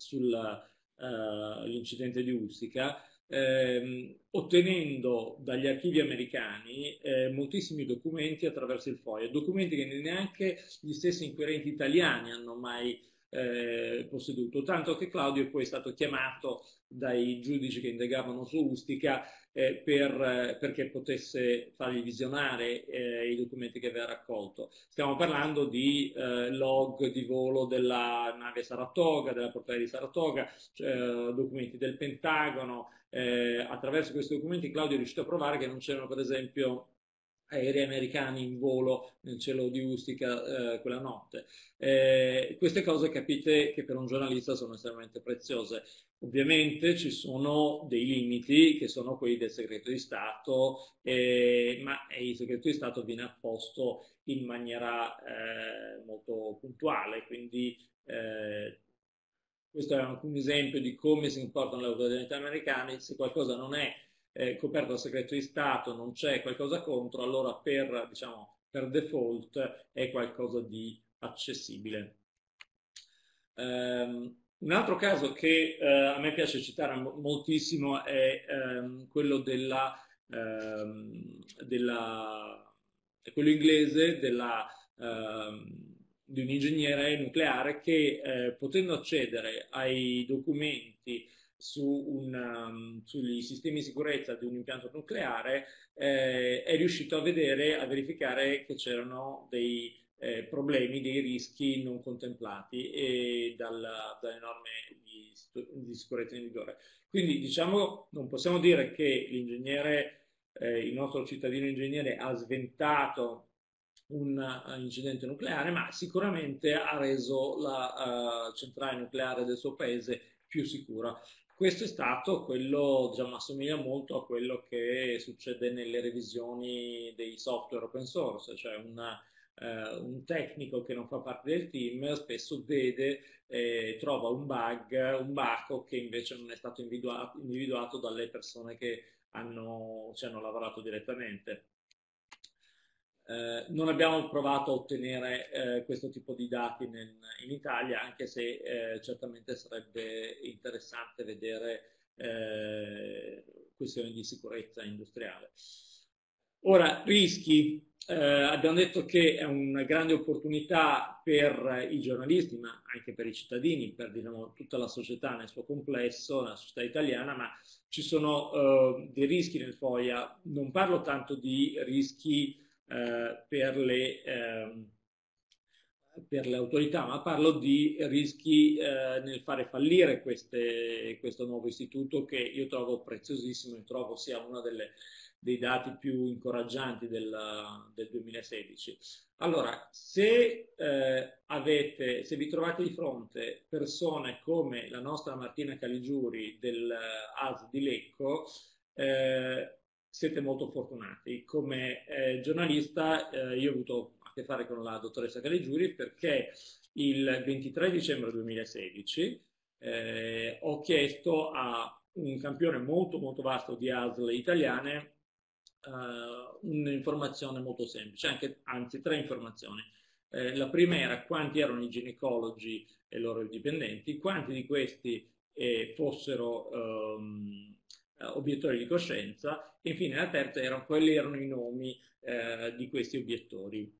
sull'incidente uh, di Ustica ehm, ottenendo dagli archivi americani eh, moltissimi documenti attraverso il FOIA, documenti che neanche gli stessi inquirenti italiani hanno mai eh, posseduto, tanto che Claudio poi è stato chiamato dai giudici che indagavano su Ustica eh, per, eh, perché potesse fargli visionare eh, i documenti che aveva raccolto. Stiamo parlando di eh, log di volo della nave Saratoga, della portata di Saratoga, cioè, documenti del Pentagono. attraverso questi documenti Claudio è riuscito a provare che non c'erano per esempio aerei americani in volo nel cielo di Ustica eh, quella notte. Eh, queste cose capite che per un giornalista sono estremamente preziose. Ovviamente ci sono dei limiti che sono quelli del segreto di Stato, eh, ma il segreto di Stato viene apposto in maniera eh, molto puntuale, quindi eh, questo è un esempio di come si comportano le autorità americane, se qualcosa non è eh, coperto dal segreto di Stato, non c'è qualcosa contro, allora per, diciamo, per default è qualcosa di accessibile. Um, un altro caso che uh, a me piace citare moltissimo è um, quello della, um, della, quello inglese della, di un ingegnere nucleare che eh, potendo accedere ai documenti su un, um, sugli sistemi di sicurezza di un impianto nucleare eh, è riuscito a vedere, a verificare che c'erano dei, eh, problemi, dei rischi non contemplati dalla, dalle norme di, di, sicurezza in vigore. Quindi diciamo non possiamo dire che l'ingegnere, eh, il nostro cittadino ingegnere ha sventato un uh, incidente nucleare, ma sicuramente ha reso la uh, centrale nucleare del suo paese più sicura. Questo è stato quello, diciamo, assomiglia molto a quello che succede nelle revisioni dei software open source, cioè una, eh, un tecnico che non fa parte del team spesso vede, eh, trova un bug, un baco che invece non è stato individuato, individuato dalle persone che hanno, ci hanno lavorato direttamente. Eh, non abbiamo provato a ottenere eh, questo tipo di dati nel, in Italia, anche se eh, certamente sarebbe interessante vedere eh, questioni di sicurezza industriale. Ora, rischi. Eh, abbiamo detto che è una grande opportunità per i giornalisti, ma anche per i cittadini, per diciamo, tutta la società nel suo complesso, la società italiana, ma ci sono dei rischi nel FOIA. Non parlo tanto di rischi eh, per, le, ehm, per, le, autorità, ma parlo di rischi eh, nel fare fallire queste, questo nuovo istituto che io trovo preziosissimo e trovo sia una delle dei dati più incoraggianti del, del 2016. Allora, se, eh, avete, se vi trovate di fronte persone come la nostra Martina Caligiuri del AS di Lecco, eh, siete molto fortunati. Come eh, giornalista eh, io ho avuto a che fare con la dottoressa Caligiuri perché il 23 dicembre 2016 eh, ho chiesto a un campione molto molto vasto di ASL italiane uh, un'informazione molto semplice, anche, anzi tre informazioni. Eh, la prima era quanti erano i ginecologi e i loro dipendenti, quanti di questi eh, fossero um, obiettori di coscienza e infine la terza era quali erano i nomi eh, di questi obiettori.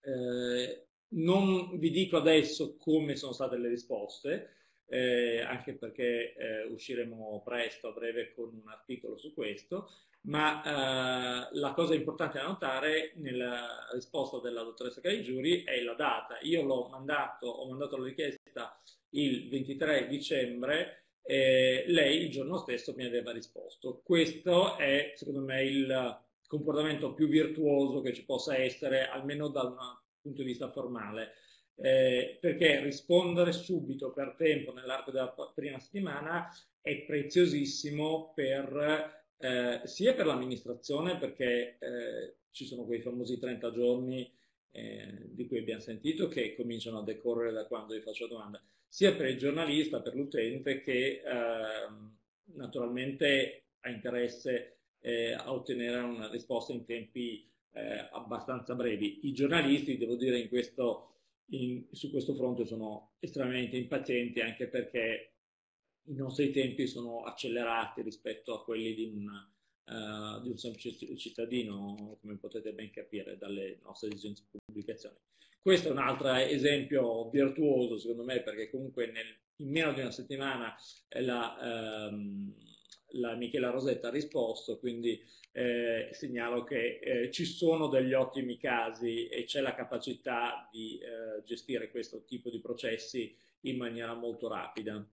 Eh, non vi dico adesso come sono state le risposte, eh, anche perché eh, usciremo presto a breve con un articolo su questo, ma eh, la cosa importante da notare nella risposta della dottoressa Caligiuri è la data. Io l'ho mandato, ho mandato la richiesta il 23 dicembre e lei il giorno stesso mi aveva risposto. Questo è, secondo me, il comportamento più virtuoso che ci possa essere, almeno da un punto di vista formale. Eh, perché rispondere subito per tempo nell'arco della prima settimana è preziosissimo per eh, sia per l'amministrazione perché eh, ci sono quei famosi 30 giorni eh, di cui abbiamo sentito che cominciano a decorrere da quando vi faccio domanda, sia per il giornalista, per l'utente che ehm, naturalmente ha interesse eh, a ottenere una risposta in tempi eh, abbastanza brevi. I giornalisti, devo dire, in questo, in, su questo fronte sono estremamente impazienti anche perché i nostri tempi sono accelerati rispetto a quelli di un, uh, di un semplice cittadino, come potete ben capire dalle nostre pubblicazioni. Questo è un altro esempio virtuoso, secondo me, perché comunque nel, in meno di una settimana la, um, la Michela Rosetta ha risposto, quindi eh, segnalo che eh, ci sono degli ottimi casi e c'è la capacità di eh, gestire questo tipo di processi in maniera molto rapida.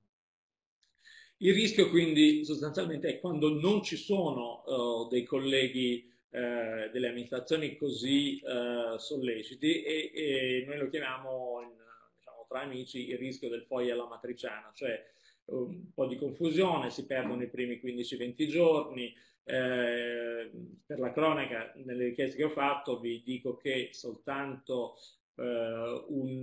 Il rischio quindi sostanzialmente è quando non ci sono uh, dei colleghi uh, delle amministrazioni così uh, solleciti e, e, noi lo chiamiamo in, diciamo, tra amici il rischio del foglio alla matriciana, cioè un po' di confusione, si perdono i primi 15-20 giorni. Eh, per la cronaca, nelle richieste che ho fatto, vi dico che soltanto eh, un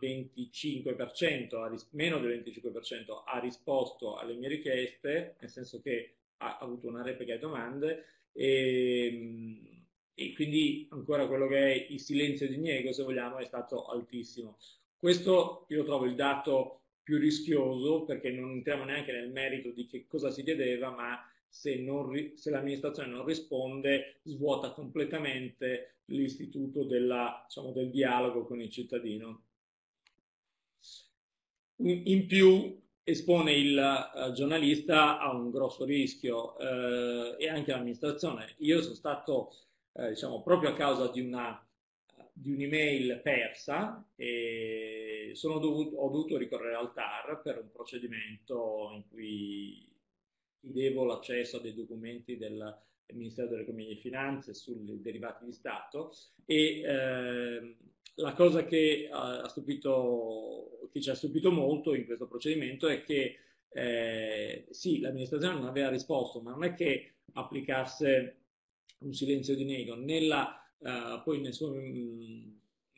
25%, meno del 25% ha risposto alle mie richieste, nel senso che ha avuto una replica di domande e, e quindi ancora quello che è il silenzio di niego, se vogliamo, è stato altissimo. Questo io trovo il dato più rischioso perché non entriamo neanche nel merito di che cosa si chiedeva, ma se, se l'amministrazione non risponde svuota completamente l'istituto della, diciamo, del dialogo con il cittadino. In più espone il uh, giornalista a un grosso rischio uh, e anche l'amministrazione. Io sono stato, uh, diciamo, proprio a causa di una di un'email persa e dovuto, ho dovuto ricorrere al TAR per un procedimento in cui chiedevo l'accesso a dei documenti del Ministero dell'Economia e Finanze sui derivati di Stato e eh, la cosa che, stupito, che, ci ha stupito molto in questo procedimento è che eh, sì, l'amministrazione non aveva risposto, ma non è che applicasse un silenzio di nego. Nella, eh, poi nel suo,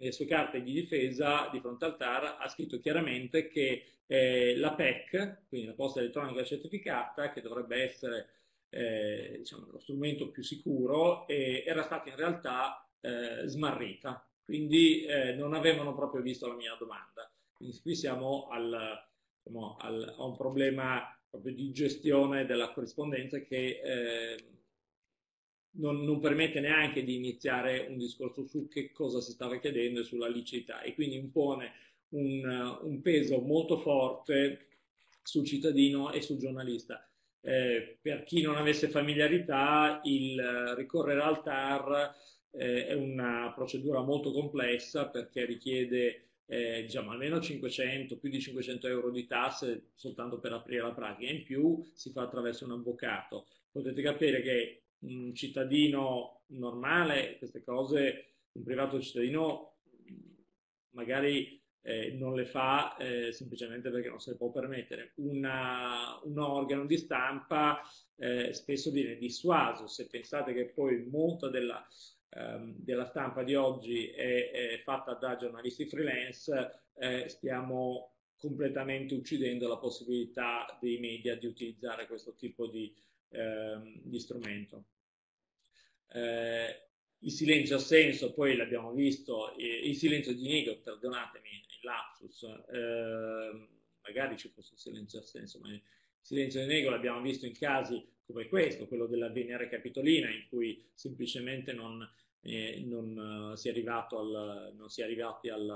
nelle sue carte di difesa di fronte al TAR ha scritto chiaramente che eh, la PEC, quindi la posta elettronica certificata, che dovrebbe essere eh, diciamo, lo strumento più sicuro, era stata in realtà eh, smarrita, quindi eh, non avevano proprio visto la mia domanda. Quindi qui siamo al, diciamo, al, a un problema proprio di gestione della corrispondenza che eh, non, non, permette neanche di iniziare un discorso su che cosa si stava chiedendo e sulla liceità e quindi impone un, un peso molto forte sul cittadino e sul giornalista. Eh, per chi non avesse familiarità, il ricorrere al TAR eh, è una procedura molto complessa perché richiede eh, diciamo, almeno 500, più di 500 euro di tasse soltanto per aprire la pratica, in più si fa attraverso un avvocato. Potete capire che un cittadino normale, queste cose, un privato cittadino magari eh, non le fa eh, semplicemente perché non se le può permettere. Una, un organo di stampa eh, spesso viene dissuaso, se pensate che poi molta della, ehm, della stampa di oggi è, è, fatta da giornalisti freelance, eh, stiamo completamente uccidendo la possibilità dei media di utilizzare questo tipo di, ehm, di strumento. Eh, il silenzio assenso, poi l'abbiamo visto, il silenzio di Nego, perdonatemi il lapsus, eh, magari ci fosse un silenzio assenso, ma il silenzio di Nego l'abbiamo visto in casi come questo, quello della Venere Capitolina, in cui semplicemente non, eh, non, uh, si, è al, non si è arrivati al,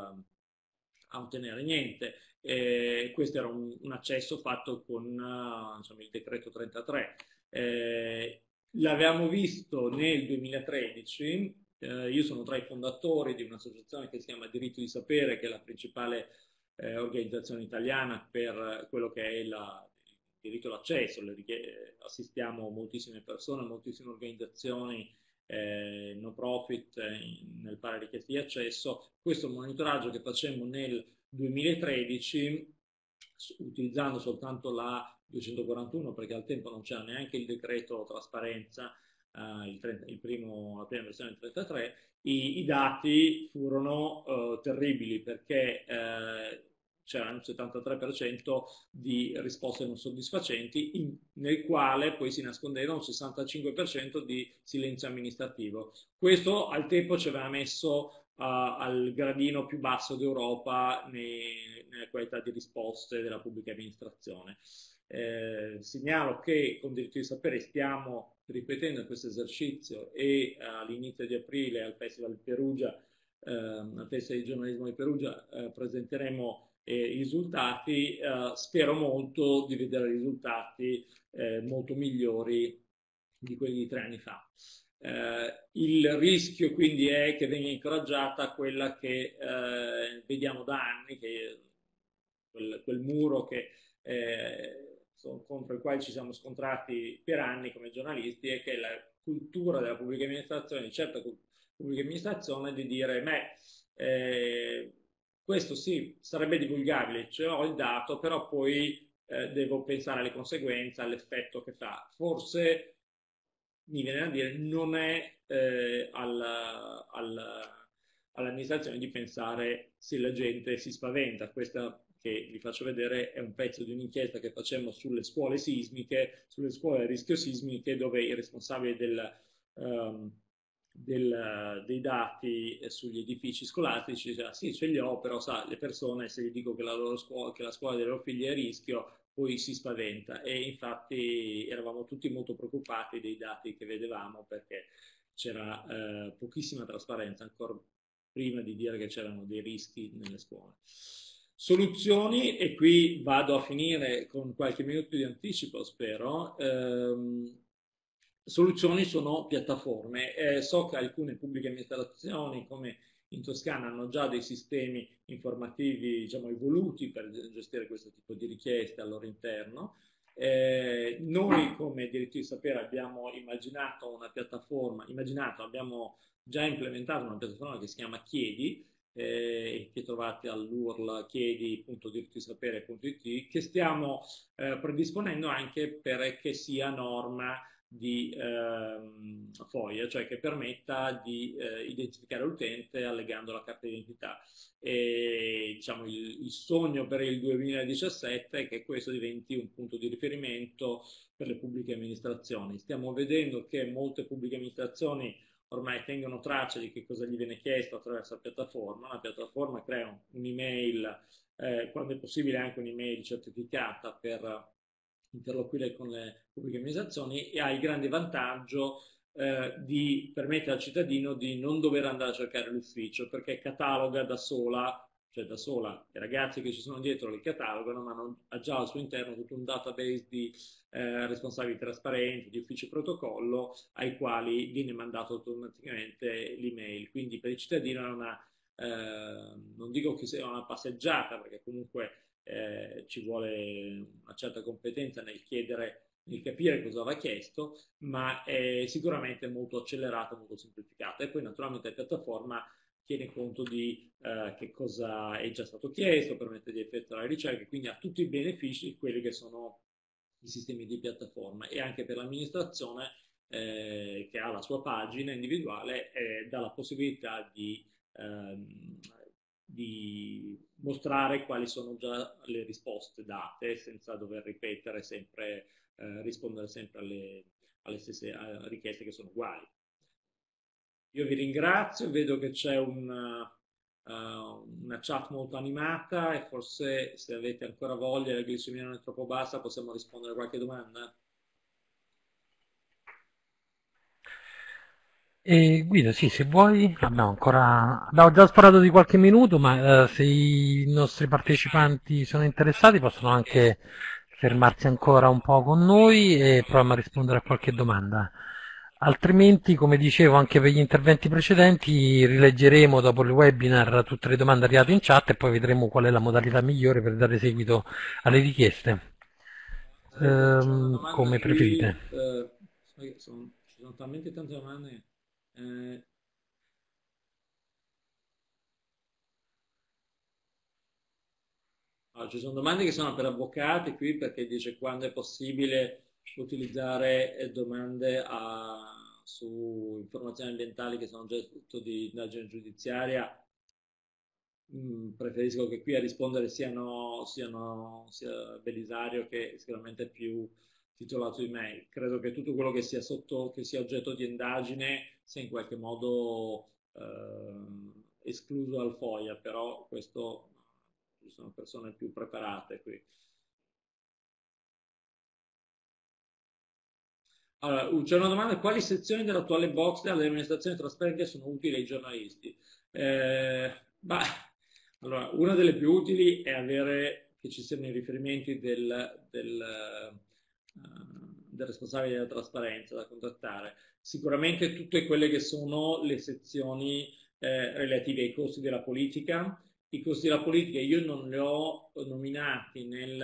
a ottenere niente. Eh, questo era un, un, accesso fatto con uh, insomma, il decreto 33. Eh, L'avevamo visto nel 2013, eh, io sono tra i fondatori di un'associazione che si chiama Diritto di Sapere, che è la principale eh, organizzazione italiana per quello che è la, il diritto all'accesso. assistiamo moltissime persone, moltissime organizzazioni eh, no profit eh, nel fare richieste di accesso. Questo monitoraggio che facemmo nel 2013, utilizzando soltanto la 241 perché al tempo non c'era neanche il decreto trasparenza, eh, il 30, il primo, la prima versione del 33, i, i dati furono eh, terribili perché eh, c'era un 73% di risposte non soddisfacenti, in, nel quale poi si nascondeva un 65% di silenzio amministrativo. Questo al tempo ci aveva messo al gradino più basso d'Europa nella qualità di risposte della pubblica amministrazione. Eh, segnalo che con diritto di sapere stiamo ripetendo questo esercizio e all'inizio di aprile al Festival di Perugia, eh, al Festival di giornalismo di Perugia, eh, presenteremo eh, i risultati. Eh, spero molto di vedere risultati eh, molto migliori di quelli di tre anni fa. Il rischio quindi è che venga incoraggiata quella che vediamo da anni, che quel, quel muro che contro il quale ci siamo scontrati per anni come giornalisti è che la cultura della pubblica amministrazione, di certa pubblica amministrazione, di dire, beh, eh, questo sì, sarebbe divulgabile, cioè ho il dato, però poi eh, devo pensare alle conseguenze, all'effetto che fa. Forse, mi viene a dire, non è eh, al, al, all'amministrazione di pensare se la gente si spaventa. Questa che vi faccio vedere è un pezzo di un'inchiesta che facciamo sulle scuole sismiche, sulle scuole a rischio sismiche, dove il responsabile del, um, del, dei dati sugli edifici scolastici dice, ah, sì, ce li ho, però sa, le persone se gli dico che la, scuola, che la scuola dei loro figli è a rischio, poi si spaventa e infatti eravamo tutti molto preoccupati dei dati che vedevamo perché c'era eh, pochissima trasparenza ancora prima di dire che c'erano dei rischi nelle scuole. Soluzioni, e qui vado a finire con qualche minuto di anticipo, spero. Ehm, soluzioni sono piattaforme. Eh, so che alcune pubbliche amministrazioni come in Toscana hanno già dei sistemi informativi diciamo, evoluti per gestire questo tipo di richieste al loro interno. Eh, noi come diritti di sapere abbiamo immaginato una piattaforma, immaginato, abbiamo già implementato una piattaforma che si chiama Chiedi, eh, che trovate all'URL chiedi.dirittisapere.it che stiamo eh, predisponendo anche perché sia norma di ehm, FOIA, cioè che permetta di eh, identificare l'utente allegando la carta d'identità. E, diciamo, il, il, sogno per il 2017 è che questo diventi un punto di riferimento per le pubbliche amministrazioni. Stiamo vedendo che molte pubbliche amministrazioni ormai tengono traccia di che cosa gli viene chiesto attraverso la piattaforma. La piattaforma crea un'email, eh, quando è possibile anche un'email certificata per interloquire con le pubbliche amministrazioni e ha il grande vantaggio eh, di permettere al cittadino di non dover andare a cercare l'ufficio perché cataloga da sola cioè da sola, i ragazzi che ci sono dietro li catalogano, ma non, ha già al suo interno tutto un database di eh, responsabili trasparenti, di uffici protocollo, ai quali viene mandato automaticamente l'email. Quindi per il cittadino è una, eh, non dico che sia una passeggiata, perché comunque eh, ci vuole una certa competenza nel chiedere, nel capire cosa va chiesto, ma è sicuramente molto accelerata, molto semplificata. E poi naturalmente la piattaforma tiene conto di eh, che cosa è già stato chiesto, permette di effettuare ricerche, quindi ha tutti i benefici di quelli che sono i sistemi di piattaforma e anche per l'amministrazione eh, che ha la sua pagina individuale eh, dà la possibilità di, ehm, di, mostrare quali sono già le risposte date senza dover ripetere sempre, eh, rispondere sempre alle, alle stesse eh, richieste che sono uguali. Io vi ringrazio, vedo che c'è una, uh, una chat molto animata e forse se avete ancora voglia la glicemia non è troppo bassa possiamo rispondere a qualche domanda. E Guido, sì, se vuoi, abbiamo ancora, abbiamo già sparato di qualche minuto, ma eh, se i nostri partecipanti sono interessati possono anche fermarsi ancora un po' con noi e proviamo a rispondere a qualche domanda. Altrimenti, come dicevo anche per gli interventi precedenti, rileggeremo dopo il webinar tutte le domande arrivate in chat e poi vedremo qual è la modalità migliore per dare seguito alle richieste. Ehm, come preferite. Eh, sono, ci sono talmente tante domande. Eh, allora, ci sono domande che sono per avvocati qui perché dice quando è possibile utilizzare eh, domande a, su informazioni ambientali che sono oggetto di indagine giudiziaria, mm, preferisco che qui a rispondere siano, siano sia Belisario che sicuramente più titolato di me. Credo che tutto quello che sia, sotto, che sia oggetto di indagine sia in qualche modo eh, escluso dal FOIA, però questo ci sono persone più preparate qui. Allora, c'è una domanda, quali sezioni dell'attuale box dell'amministrazione trasparente sono utili ai giornalisti? Eh, bah, allora, una delle più utili è avere che ci siano i riferimenti del, del, uh, del responsabile della trasparenza da contattare. Sicuramente tutte quelle che sono le sezioni eh, relative ai costi della politica. I costi della politica io non li ho nominati nel,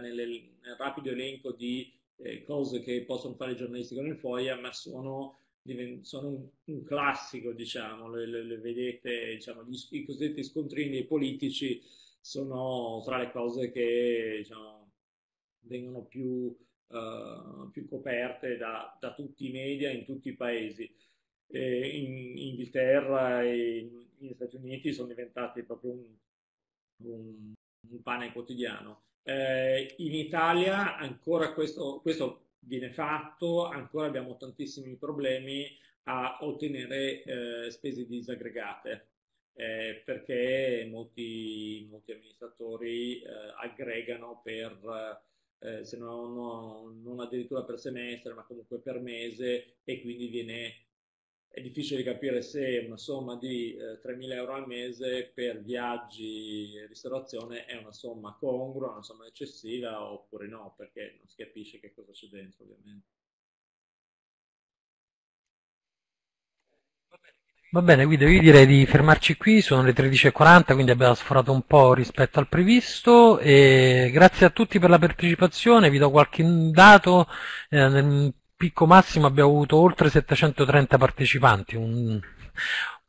nel, nel rapido elenco di eh, cose che possono fare i giornalisti con il FOIA, ma sono, sono un, un, classico, diciamo, le, le, le vedete, diciamo, gli, i cosiddetti scontrini dei politici sono tra le cose che diciamo, vengono più, uh, più coperte da, da, tutti i media in tutti i paesi. E in Inghilterra e negli Stati Uniti sono diventati proprio un, un, un pane quotidiano. Eh, in Italia ancora questo, questo, viene fatto, ancora abbiamo tantissimi problemi a ottenere eh, spese disaggregate. Eh, perché molti, molti amministratori eh, aggregano per, eh, se non, non addirittura per semestre, ma comunque per mese e quindi viene è difficile capire se una somma di eh, 3.000 euro al mese per viaggi e ristorazione è una somma congrua, una somma eccessiva oppure no, perché non si capisce che cosa c'è dentro ovviamente. Va bene, Guido, io direi di fermarci qui, sono le 13.40, quindi abbiamo sforato un po' rispetto al previsto e grazie a tutti per la partecipazione, vi do qualche dato, eh, nel picco massimo abbiamo avuto oltre 730 partecipanti, un,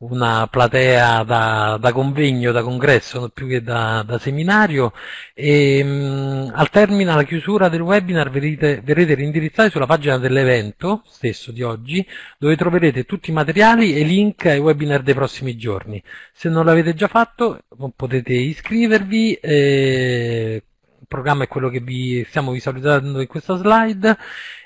una platea da, da, convegno, da congresso, più che da, da seminario e mh, al termine, alla chiusura del webinar verrete, verrete reindirizzati sulla pagina dell'evento stesso di oggi dove troverete tutti i materiali e link ai webinar dei prossimi giorni. Se non l'avete già fatto potete iscrivervi, eh, il programma è quello che vi stiamo visualizzando in questa slide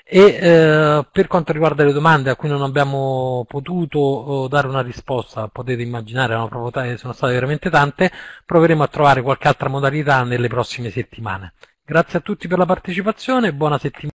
e eh, per quanto riguarda le domande a cui non abbiamo potuto eh, dare una risposta, potete immaginare, sono state veramente tante, proveremo a trovare qualche altra modalità nelle prossime settimane. Grazie a tutti per la partecipazione e buona settimana.